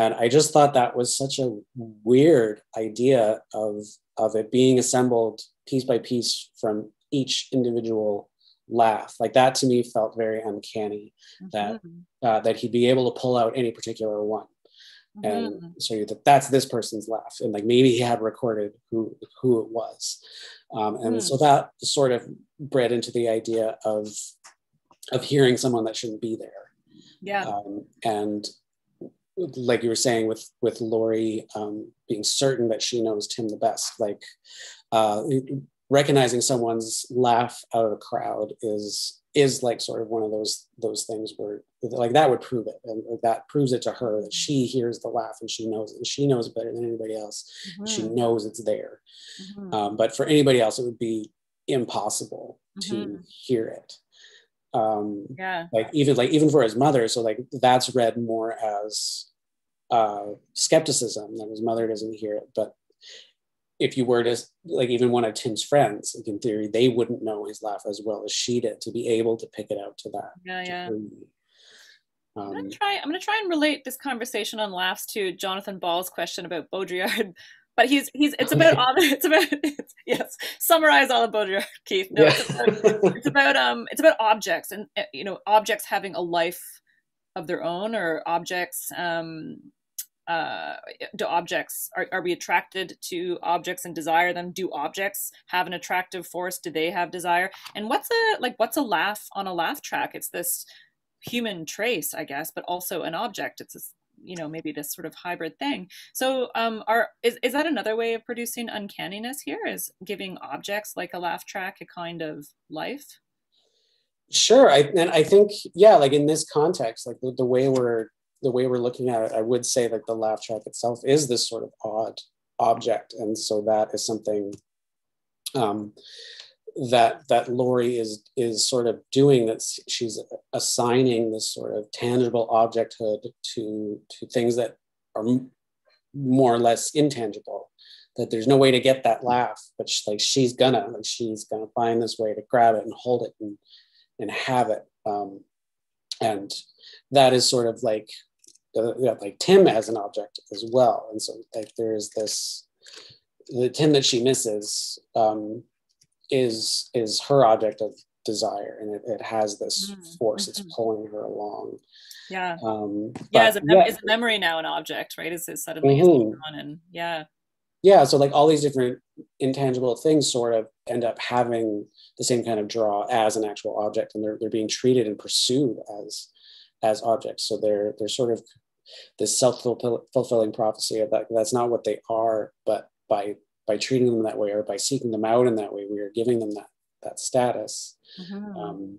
and i just thought that was such a weird idea of of it being assembled piece by piece from each individual laugh like that to me felt very uncanny mm-hmm. that uh, that he'd be able to pull out any particular one mm-hmm. and show you that that's this person's laugh and like maybe he had recorded who who it was um, and mm. so that sort of bred into the idea of of hearing someone that shouldn't be there yeah um, and like you were saying with with Laurie um, being certain that she knows Tim the best, like uh, recognizing someone's laugh out of a crowd is is like sort of one of those those things where like that would prove it and that proves it to her that she hears the laugh and she knows it and she knows it better than anybody else mm-hmm. she knows it's there mm-hmm. um, but for anybody else it would be impossible mm-hmm. to hear it um yeah like even like even for his mother so like that's read more as uh skepticism that his mother doesn't hear it but if you were to like even one of tim's friends like in theory they wouldn't know his laugh as well as she did to be able to pick it out to that yeah yeah um, I'm gonna try. I'm gonna try and relate this conversation on laughs to Jonathan Ball's question about Baudrillard but he's he's it's about all it's about it's, yes summarize all of Baudrillard Keith no yeah. it's, about, it's about um it's about objects and eh, you know objects having a life of their own or objects um uh do objects are, are we attracted to objects and desire them? Do objects have an attractive force? Do they have desire? And what's a like what's a laugh on a laugh track? It's this human trace i guess but also an object. It's this you know maybe this sort of hybrid thing. So um are is, is that another way of producing uncanniness here is giving objects like a laugh track a kind of life? Sure. I, and i think yeah like in this context like the, the way we're the way we're looking at it, I would say that the laugh track itself is this sort of odd object, and so that is something um, that that Laurie is is sort of doing. That she's assigning this sort of tangible objecthood to to things that are more or less intangible. That there's no way to get that laugh, but she, like she's gonna like she's gonna find this way to grab it and hold it and and have it. Um, and that is sort of like uh, like Tim as an object as well. And so like there's this the Tim that she misses um, is is her object of desire, and it, it has this mm-hmm. force that's mm-hmm. pulling her along. Yeah. Um, yeah, as a mem- yeah. is a memory now an object, right? Is it suddenly mm-hmm. and yeah. Yeah, so like all these different intangible things sort of end up having the same kind of draw as an actual object, and they're they're being treated and pursued as as objects. So they're they're sort of this self fulfilling prophecy of that that's not what they are, but by by treating them that way or by seeking them out in that way, we are giving them that that status. Mm-hmm. Um,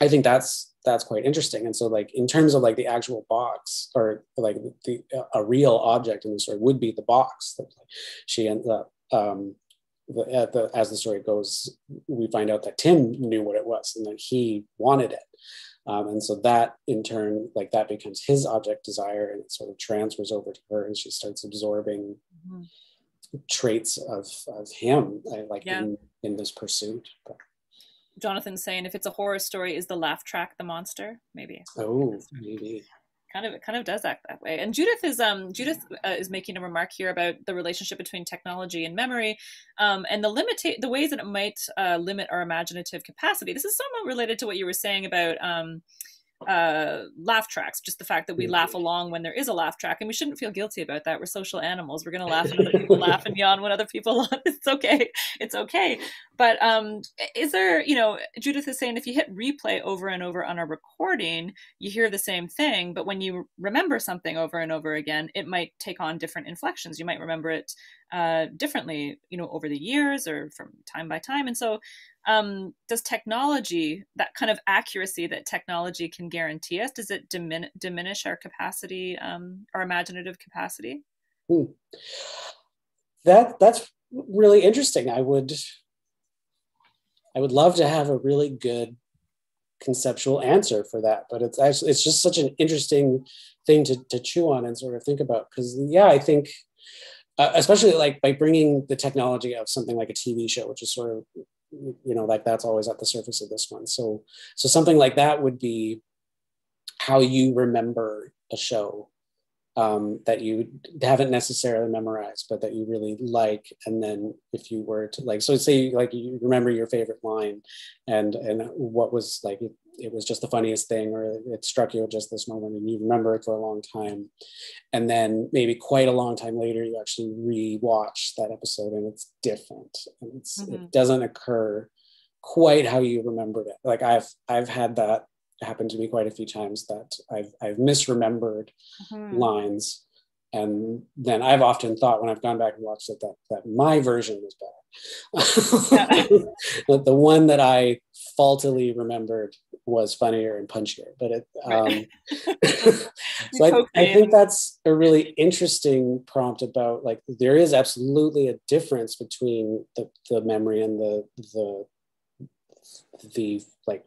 I think that's that's quite interesting. And so, like in terms of like the actual box or like the a real object in the story would be the box that she ends up. Um, the, the, as the story goes, we find out that Tim knew what it was and that he wanted it. Um, and so that in turn, like that becomes his object desire and it sort of transfers over to her and she starts absorbing mm-hmm. traits of, of him, like yeah. in, in this pursuit. But, Jonathan saying if it's a horror story, is the laugh track the monster? Maybe. Oh, maybe kind of it kind of does act that way. And Judith is um Judith uh, is making a remark here about the relationship between technology and memory, um, and the limit the ways that it might uh, limit our imaginative capacity. This is somewhat related to what you were saying about um, uh, laugh tracks. Just the fact that we laugh along when there is a laugh track, and we shouldn't feel guilty about that. We're social animals. We're going to laugh when other people laugh and yawn when other people laugh. It's okay. It's okay. But um, is there, you know, Judith is saying if you hit replay over and over on a recording, you hear the same thing. But when you remember something over and over again, it might take on different inflections. You might remember it uh, differently, you know, over the years or from time by time. And so um, does technology that kind of accuracy that technology can guarantee us does it dimin- diminish our capacity um, our imaginative capacity hmm. that that's really interesting i would i would love to have a really good conceptual answer for that but it's actually it's just such an interesting thing to, to chew on and sort of think about because yeah i think uh, especially like by bringing the technology of something like a tv show which is sort of you know like that's always at the surface of this one. So so something like that would be how you remember a show um, that you haven't necessarily memorized but that you really like and then if you were to like so say like you remember your favorite line and and what was like it was just the funniest thing or it struck you at just this moment and you remember it for a long time and then maybe quite a long time later you actually re-watch that episode and it's different and it's, mm-hmm. it doesn't occur quite how you remembered it like i've i've had that happen to me quite a few times that i've i've misremembered mm-hmm. lines. And then i've often thought when i've gone back and watched it that that my version was better that the one that I faultily remembered was funnier and punchier. But it, um, so I, I, think that's a really interesting prompt about like there is absolutely a difference between the, the memory and the the the like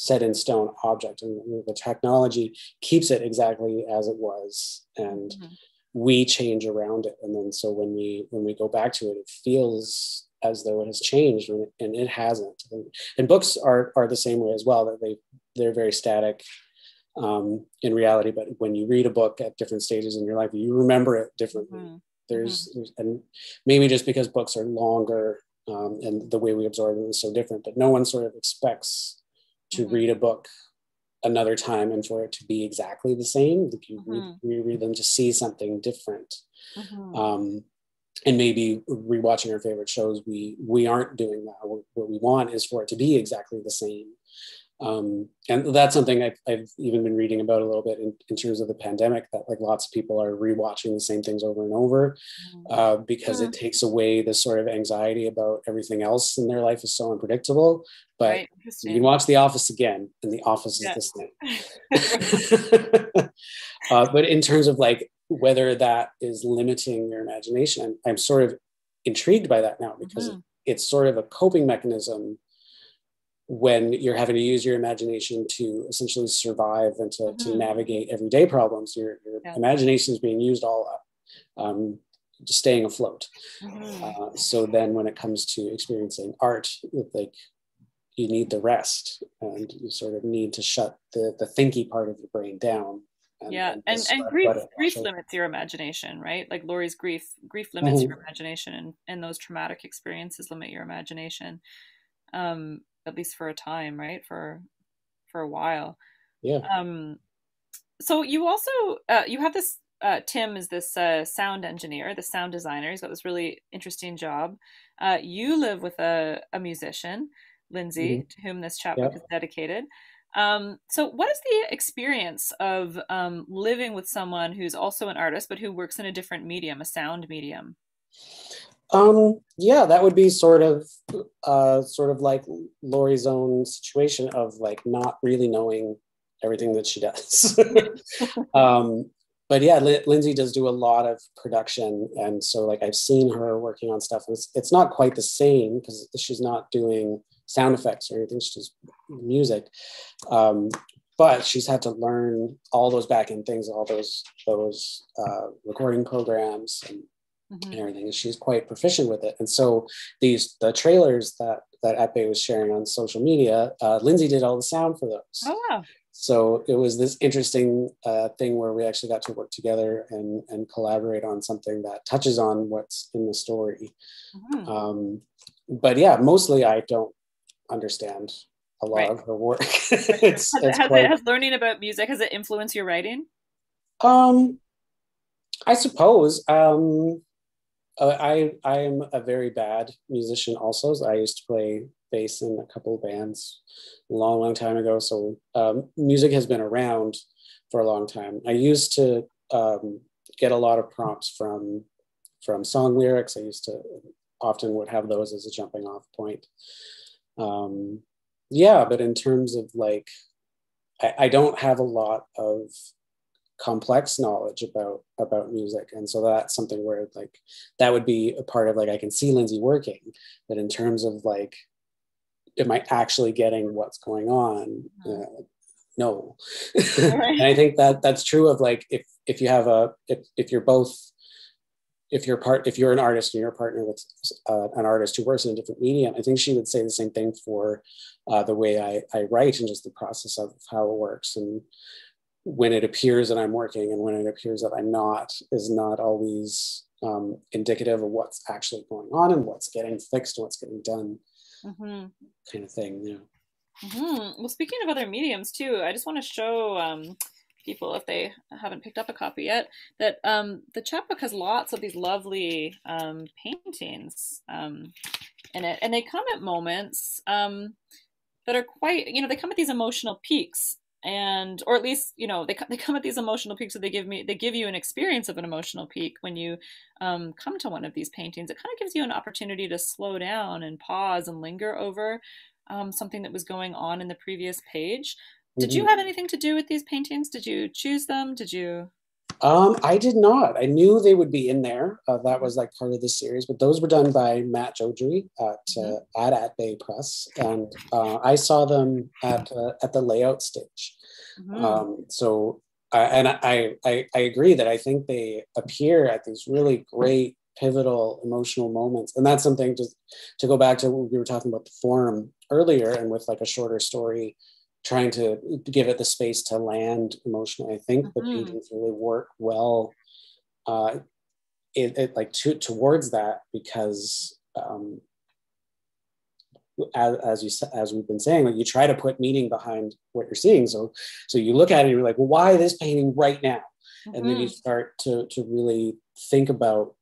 set in stone object and the technology keeps it exactly as it was and mm-hmm. we change around it. And then so when we when we go back to it it feels as though it has changed and it, and it hasn't. And, and, books are are the same way as well that they they're very static um, in reality. But when you read a book at different stages in your life you remember it differently. Mm-hmm. There's, mm-hmm. there's, and maybe just because books are longer um, and the way we absorb them is so different but no one sort of expects to mm-hmm. read a book another time and for it to be exactly the same like you mm-hmm. re- reread them to see something different mm-hmm. um, and maybe rewatching our favorite shows we we aren't doing that what we want is for it to be exactly the same um, and that's something I've, I've, even been reading about a little bit in, in, terms of the pandemic that like lots of people are rewatching the same things over and over mm. uh, because it takes away the sort of anxiety about everything else in their life is so unpredictable but right. you can watch the office again and the office yeah. is the same uh, but in terms of like whether that is limiting your imagination i'm, I'm sort of intrigued by that now because mm-hmm. it's sort of a coping mechanism when you're having to use your imagination to essentially survive and to, mm-hmm. to navigate everyday problems your, your yeah. imagination is being used all up um, staying afloat mm-hmm. uh, so then when it comes to experiencing art like you need the rest and you sort of need to shut the the thinky part of your brain down and, yeah and and, and grief grief limits your imagination right like Laurie's grief grief limits mm-hmm. your imagination and and those traumatic experiences limit your imagination um at least for a time, right? For for a while. Yeah. Um so you also uh, you have this uh, Tim is this uh, sound engineer, the sound designer. He's got this really interesting job. Uh, you live with a, a musician, Lindsay, mm-hmm. to whom this chapbook is dedicated. Um, so, what is the experience of um, living with someone who's also an artist, but who works in a different medium, a sound medium? Um, yeah, that would be sort of, uh, sort of like Laurie's own situation of like not really knowing everything that she does. um, but yeah, L- Lindsay does do a lot of production, and so like I've seen her working on stuff. It's it's not quite the same because she's not doing sound effects or anything; she's just music. Um, but she's had to learn all those back end things, all those those uh, recording programs and mm-hmm. and everything. And she's quite proficient with it. And so these the trailers that that Epe was sharing on social media, uh, Lindsay did all the sound for those. Oh wow. So it was this interesting uh, thing where we actually got to work together and, and collaborate on something that touches on what's in the story. Mm-hmm. Um, but yeah, mostly I don't understand a lot right. of her work. it's, has, it's has, quite... it, has learning about music has it influenced your writing? Um, I suppose. Um, uh, I I am a very bad musician. Also, I used to play bass in a couple of bands a long, long time ago. So um, music has been around for a long time. I used to um, get a lot of prompts from from song lyrics. I used to often would have those as a jumping off point. Um, yeah, but in terms of like, I, I don't have a lot of complex knowledge about about music. And so that's something where like that would be a part of like i can see lindsay working but in terms of like am i actually getting what's going on? Uh, no. And i think that that's true of like if if you have a if, if you're both if you're part if you're an artist and you're a partner with uh, an artist who works in a different medium i think she would say the same thing for uh, the way I, I write and just the process of how it works. And when it appears that I'm working and when it appears that I'm not is not always um, indicative of what's actually going on and what's getting fixed and what's getting done, mm-hmm. kind of thing. Yeah. Mm-hmm. Well, speaking of other mediums too, I just want to show um, people if they haven't picked up a copy yet that um, the chapbook has lots of these lovely um, paintings um, in it, and they come at moments um, that are quite, you know, they come at these emotional peaks and or at least you know they, they come at these emotional peaks so they give me they give you an experience of an emotional peak when you um, come to one of these paintings. It kind of gives you an opportunity to slow down and pause and linger over um, something that was going on in the previous page. Did you mm-hmm. have anything to do with these paintings? Did you choose them? Did you um, I did not. I knew they would be in there. Uh, that was like part of the series, but those were done by Matt Joudry at uh, mm-hmm. at at Bay Press, and uh, I saw them at uh, at the layout stage. Mm-hmm. Um, so, and I, I I agree that I think they appear at these really great pivotal emotional moments, and that's something to to go back to what we were talking about the form earlier, and with like a shorter story trying to give it the space to land emotionally. I think mm-hmm. the paintings really work well, uh, it, it, like to, towards that because um, as, as you as we've been saying, like you try to put meaning behind what you're seeing. So so you look at it and you're like, well, why this painting right now? Mm-hmm. And then you mm-hmm. start to to really think about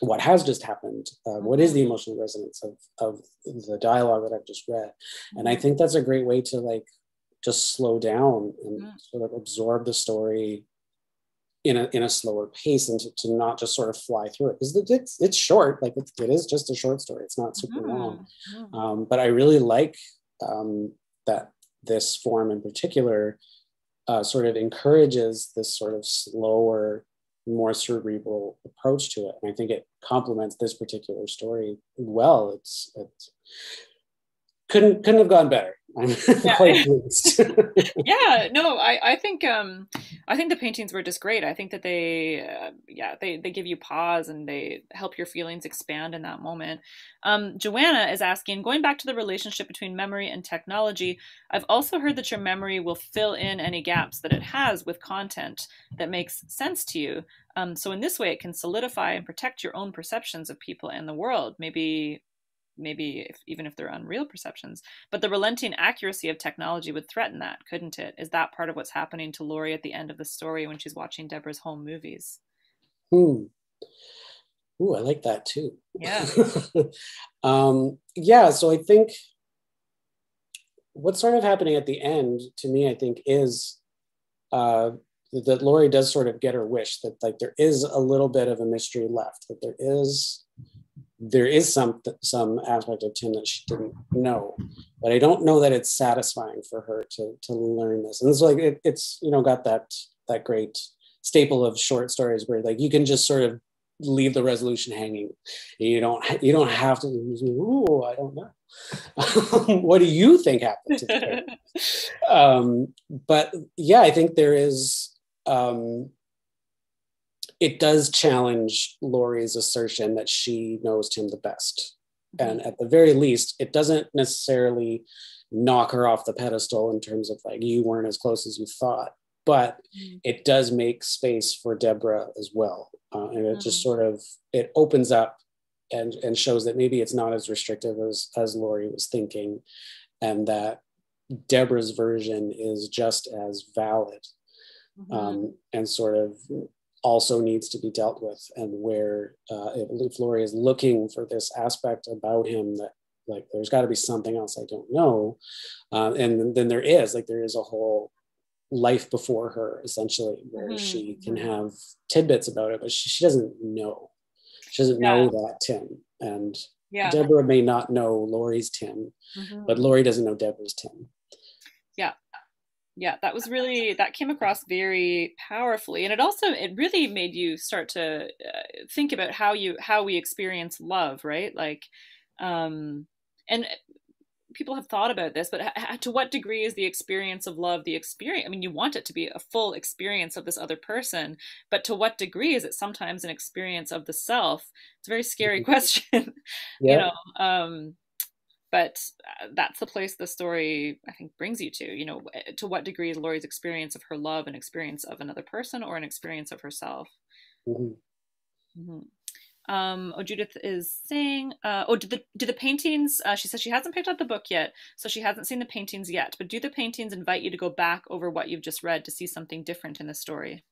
what has just happened uh, what is the mm-hmm. emotional resonance of, of the dialogue that i've just read and i mm-hmm. think that's a great way to like just slow down and mm. sort of absorb the story in a in a slower pace and to, to not just sort of fly through it because it's it's short like it's, it is just a short story it's not super mm-hmm. long um, but i really like um, that this form in particular uh, sort of encourages this sort of slower more cerebral approach to it and i think it complements this particular story well it's it's couldn't couldn't have gone better. I'm yeah. quite pleased. yeah, no, I I think um I think the paintings were just great. I think that they uh, yeah they they give you pause and they help your feelings expand in that moment. Um, Joanna is asking, going back to the relationship between memory and technology. I've also heard that your memory will fill in any gaps that it has with content that makes sense to you. Um, so in this way, it can solidify and protect your own perceptions of people and the world. Maybe maybe if, even if they're unreal perceptions. But the relenting accuracy of technology would threaten that, couldn't it? Is that part of what's happening to Laurie at the end of the story when she's watching Deborah's home movies? Hmm. Ooh, I like that too. Yeah. um, yeah. So I think what's sort of happening at the end to me, I think, is uh, that Laurie does sort of get her wish that like there is a little bit of a mystery left, that there is there is some some aspect of Tim that she didn't know, but I don't know that it's satisfying for her to to learn this. And it's like it, it's you know got that that great staple of short stories where like you can just sort of leave the resolution hanging. You don't you don't have to. Ooh, I don't know. what do you think happened to um, but yeah, I think there is. Um, it does challenge Laurie's assertion that she knows him the best. Mm-hmm. And at the very least, it doesn't necessarily knock her off the pedestal in terms of like you weren't as close as you thought, but mm-hmm. it does make space for Deborah as well. Uh, and it mm-hmm. just sort of it opens up and and shows that maybe it's not as restrictive as as Laurie was thinking, and that Deborah's version is just as valid. Mm-hmm. Um, and sort of also needs to be dealt with and where uh, if Laurie is looking for this aspect about him that like there's got to be something else I don't know uh, and then there is like there is a whole life before her essentially where mm-hmm. she can mm-hmm. have tidbits about it but she, she doesn't know she doesn't yeah. know that Tim and yeah. Deborah may not know Laurie's Tim mm-hmm. but Laurie doesn't know Deborah's Tim yeah that was really that came across very powerfully and it also it really made you start to uh, think about how you how we experience love right like um and people have thought about this but to what degree is the experience of love the experience i mean you want it to be a full experience of this other person but to what degree is it sometimes an experience of the self it's a very scary mm-hmm. question yeah. you know um but uh, that's the place the story i think brings you to you know to what degree is laurie's experience of her love an experience of another person or an experience of herself mm-hmm. Mm-hmm. Um, oh, Judith is saying, uh, oh, did the do the paintings? Uh, she says she hasn't picked up the book yet, so she hasn't seen the paintings yet. But do the paintings invite you to go back over what you've just read to see something different in the story?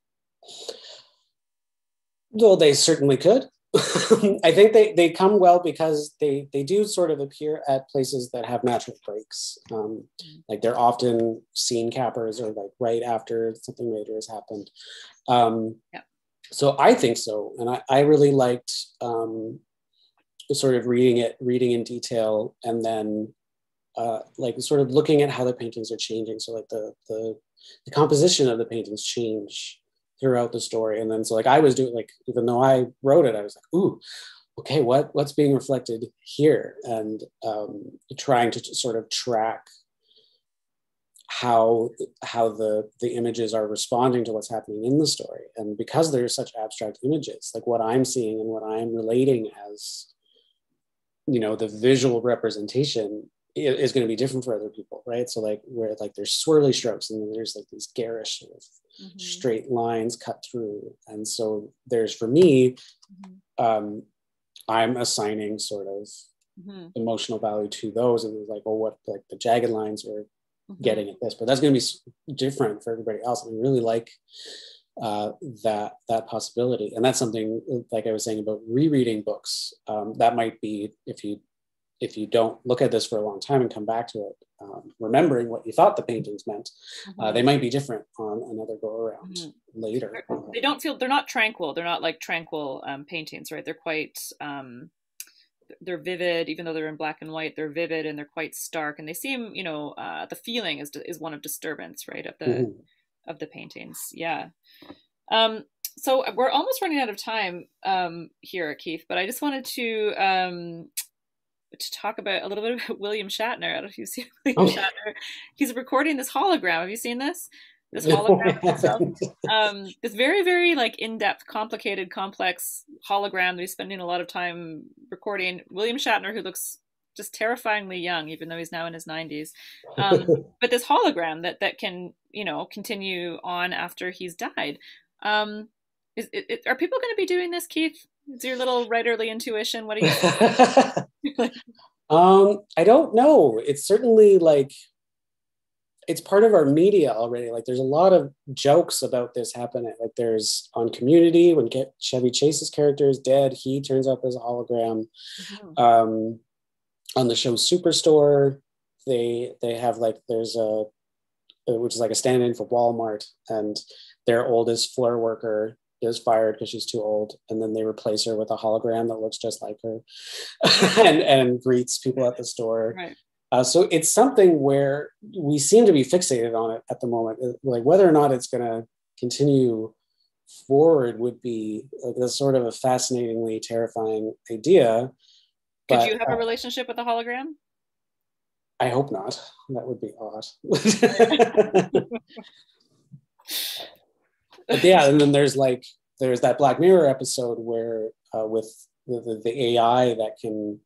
Well, they certainly could. I think they, they come well because they, they do sort of appear at places that have natural breaks. Um, like they're often scene cappers or like right after something major has happened. Um, yeah. So I think so. And I, I really liked um, sort of reading it, reading in detail, and then uh, like sort of looking at how the paintings are changing. So like the, the, the composition of the paintings change throughout the story. And then so like I was doing like even though I wrote it, I was like, ooh, okay, what what's being reflected here? And um, trying to sort of track how how the the images are responding to what's happening in the story. And because they're such abstract images, like what I'm seeing and what I'm relating as you know the visual representation is going to be different for other people right so like where like there's swirly strokes and then there's like these garish sort of mm-hmm. straight lines cut through. And so there's for me, mm-hmm. um, I'm assigning sort of mm-hmm. emotional value to those. And it's like, oh, what like the jagged lines were mm-hmm. getting at this, but that's going to be different for everybody else. And I really like uh, that that possibility, and that's something like I was saying about rereading books. Um, that might be if you if you don't look at this for a long time and come back to it, um, remembering what you thought the paintings meant. Uh, mm-hmm. Uh, they might be different on another go around mm-hmm. later. They don't feel they're not tranquil. They're not like tranquil um, paintings, right? They're quite um, they're vivid, even though they're in black and white. They're vivid and they're quite stark, and they seem, you know, uh, the feeling is is one of disturbance, right? Of the mm-hmm. of the paintings, yeah. Um, so we're almost running out of time um, here, Keith. But I just wanted to um, to talk about a little bit about William Shatner. I don't know if you've seen William oh. Shatner. He's recording this hologram. Have you seen this? This hologram. um, this very, very like in-depth, complicated, complex hologram that he's spending a lot of time recording. William Shatner, who looks just terrifyingly young, even though he's now in his 90s. Um, but this hologram that that can, you know, continue on after he's died. Um, is, it, are people going to be doing this, Keith? Is your little writerly intuition? What do you? um, I don't know. It's certainly like it's part of our media already. Like there's a lot of jokes about this happening. Like there's on Community when Chevy Chase's character is dead, he turns up as a hologram. Mm-hmm. Um, on the show Superstore, they they have like there's a which is like a stand-in for Walmart, and their oldest floor worker is fired because she's too old, and then they replace her with a hologram that looks just like her, and and greets people at the store. Right. Uh, so it's something where we seem to be fixated on it at the moment. Uh, like whether or not it's going to continue forward would be like a sort of a fascinatingly terrifying idea. Could but, you have uh, a relationship with a hologram? I hope not. That would be odd. but yeah, and then there's like there's that Black Mirror episode where uh, with the, the, AI that can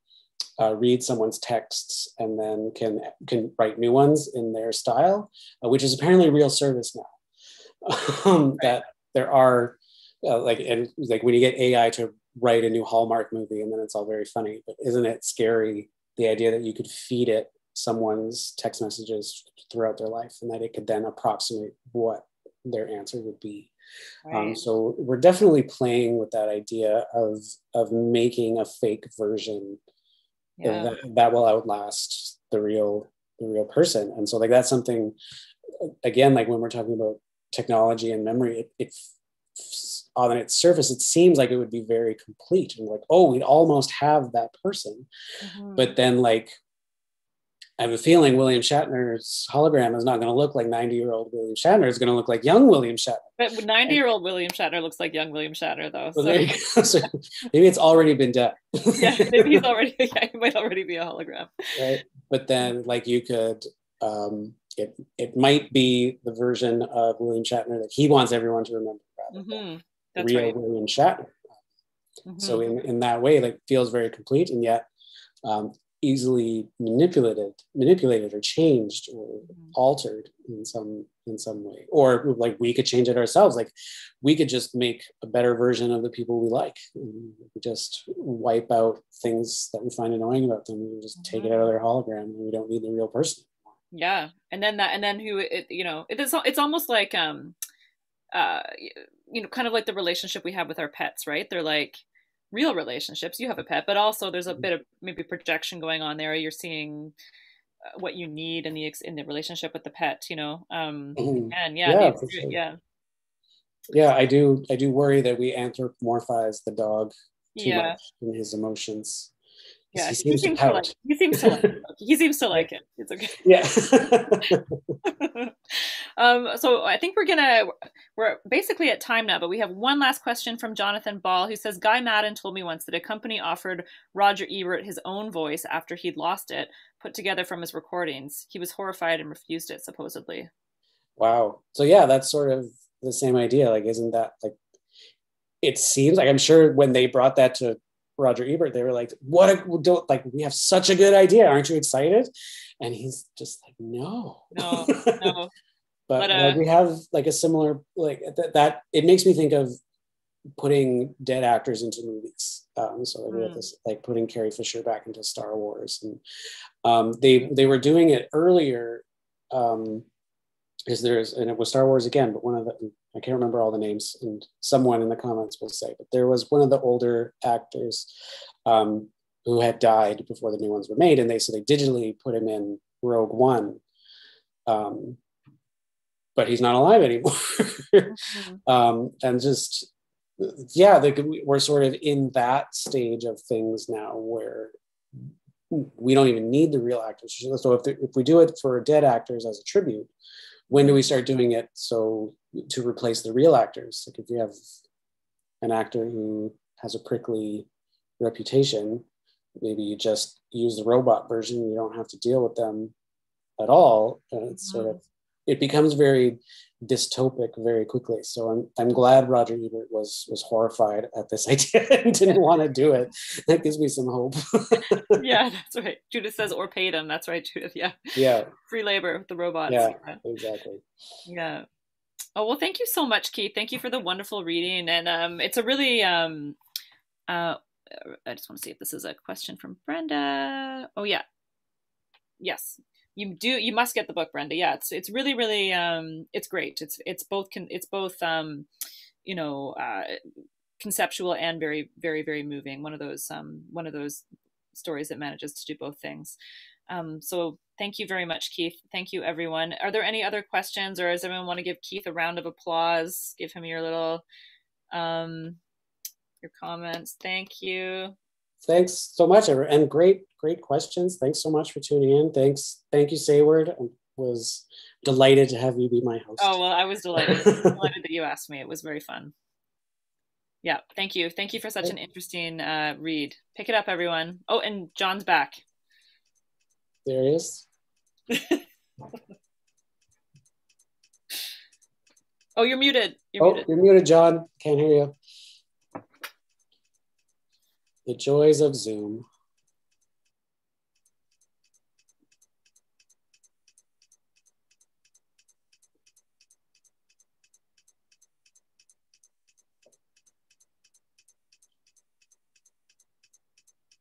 uh, read someone's texts and then can can write new ones in their style, uh, which is apparently a real service now. um, that there are uh, like and like when you get AI to write a new Hallmark movie and then it's all very funny, but isn't it scary the idea that you could feed it someone's text messages throughout their life and that it could then approximate what their answer would be. Um, right. Um, so we're definitely playing with that idea of of making a fake version yeah. that, that will outlast the real the real person. And so like that's something again like when we're talking about technology and memory, it, it on its surface it seems like it would be very complete and like oh we'd almost have that person, mm-hmm. but then like I have a feeling William Shatner's hologram is not going to look like 90 year old William Shatner. It's going to look like young William Shatner. But 90 year old William Shatner looks like young William Shatner, though. So. so maybe it's already been done. yeah, maybe he's already, yeah, he might already be a hologram. Right. But then, like, you could, um, it, it might be the version of William Shatner that he wants everyone to remember rather mm-hmm. That's real right. William Shatner. Mm-hmm. So, in, in that way, like, feels very complete. And yet, um, easily manipulated manipulated or changed or mm-hmm. altered in some in some way or like we could change it ourselves like we could just make a better version of the people we like we just wipe out things that we find annoying about them we just mm-hmm. take it out of mm-hmm. their hologram and we don't need the real person yeah and then that and then who it you know it's it's almost like um uh you know kind of like the relationship we have with our pets right they're like real relationships you have a pet but also there's a mm-hmm. bit of maybe projection going on there you're seeing uh, what you need in the in the relationship with the pet you know um mm-hmm. and yeah yeah, sure. yeah yeah i do i do worry that we anthropomorphize the dog too yeah. much in his emotions yeah, he seems, he seems to, to, like. He seems to like. It. He seems to like it. It's okay. Yeah. um. So I think we're gonna we're basically at time now, but we have one last question from Jonathan Ball, who says Guy Maddin told me once that a company offered Roger Ebert his own voice after he'd lost it, put together from his recordings. He was horrified and refused it, supposedly. Wow. So yeah, that's sort of the same idea. Like, isn't that like? It seems like I'm sure when they brought that to Roger Ebert, they were like, "What? A, like we have such a good idea, aren't you excited?" And he's just like, "No, no, no." but, but uh, we have like a similar like th- that. It makes me think of putting dead actors into movies. Um, so like, mm. this, like putting Carrie Fisher back into Star Wars, and um, they they were doing it earlier. Um, because there's and it was Star Wars again, but one of the I can't remember all the names, and someone in the comments will say, but there was one of the older actors um, who had died before the new ones were made, and they so they digitally put him in Rogue One. Um, but he's not alive anymore. mm-hmm. um, and just, yeah, the, we're sort of in that stage of things now where we don't even need the real actors. So if, the, if we do it for dead actors as a tribute, when do we start doing it so to replace the real actors? Like if you have an actor who has a prickly reputation, maybe you just use the robot version. You don't have to deal with them at all. And it's sort of it becomes very dystopic very quickly. So I'm I'm glad Roger Ebert was was horrified at this idea and didn't want to do it. That gives me some hope. yeah, that's right. Judith says or paid him. That's right, Judith. Yeah. Yeah. Free labor with the robots. Yeah, yeah. exactly. Yeah. Oh well, thank you so much, Keith. Thank you for the wonderful reading, and um, it's a really um, uh, I just want to see if this is a question from Brenda. Oh yeah, yes, you do. You must get the book, Brenda. Yeah, it's it's really really um, it's great. It's it's both it's both um, you know uh, conceptual and very very very moving. One of those um, one of those stories that manages to do both things. Um, so thank you very much, Keith. Thank you, everyone. Are there any other questions, or does everyone want to give Keith a round of applause? Give him your little um, your comments. Thank you. Thanks so much, and great, great questions. Thanks so much for tuning in. Thanks, thank you, Seyward. I was delighted to have you be my host. Oh well, I was delighted. delighted that you asked me. It was very fun. Yeah, thank you. Thank you for such an interesting uh, read. Pick it up, everyone. Oh, and John's back. There he is. oh, you're muted. You're oh, muted. you're muted, John. Can't hear you. The joys of Zoom.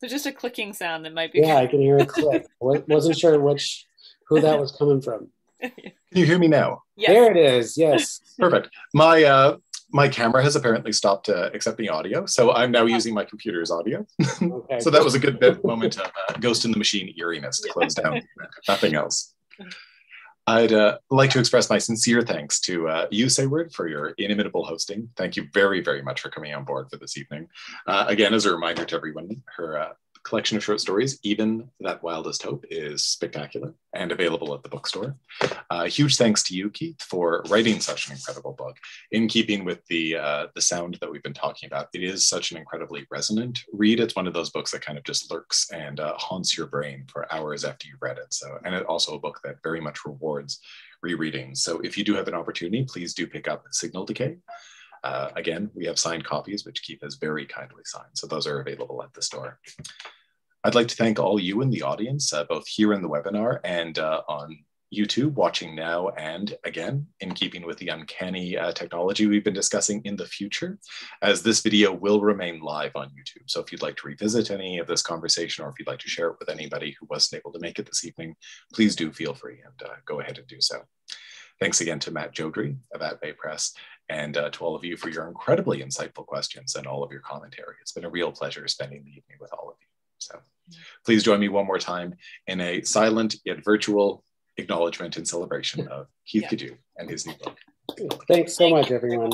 There's just a clicking sound that might be. Yeah, I can hear a click. wasn't sure which who that was coming from. Can you hear me now? Yes. There it is. Yes. Perfect. My uh, my camera has apparently stopped uh, accepting audio, so I'm now using my computer's audio. Okay. so that was a good bit moment of uh, Ghost in the Machine eeriness to close down. Nothing else. I'd uh, like to express my sincere thanks to uh, you, Seyward, for your inimitable hosting. Thank you very, very much for coming on board for this evening. Uh, again, as a reminder to everyone, her uh, collection of short stories, Even That Wildest Hope, is spectacular and available at the bookstore. Uh, huge thanks to you, Keith, for writing such an incredible book. In keeping with the uh, the sound that we've been talking about, it is such an incredibly resonant read. It's one of those books that kind of just lurks and uh, haunts your brain for hours after you've read it. So, and it also a book that very much rewards rereading. So, if you do have an opportunity, please do pick up Signal Decay. Uh, again, we have signed copies, which Keith has very kindly signed. So those are available at the store. I'd like to thank all you in the audience, uh, both here in the webinar and uh, on YouTube watching now and again in keeping with the uncanny uh, technology we've been discussing in the future as this video will remain live on YouTube. So if you'd like to revisit any of this conversation or if you'd like to share it with anybody who wasn't able to make it this evening, please do feel free and uh, go ahead and do so. Thanks again to Matt Joudrey of At Bay Press and uh, to all of you for your incredibly insightful questions and all of your commentary. It's been a real pleasure spending the evening with all of you. So please join me one more time in a silent yet virtual acknowledgement and celebration of Keith yeah. and his new book. Thanks so much, everyone.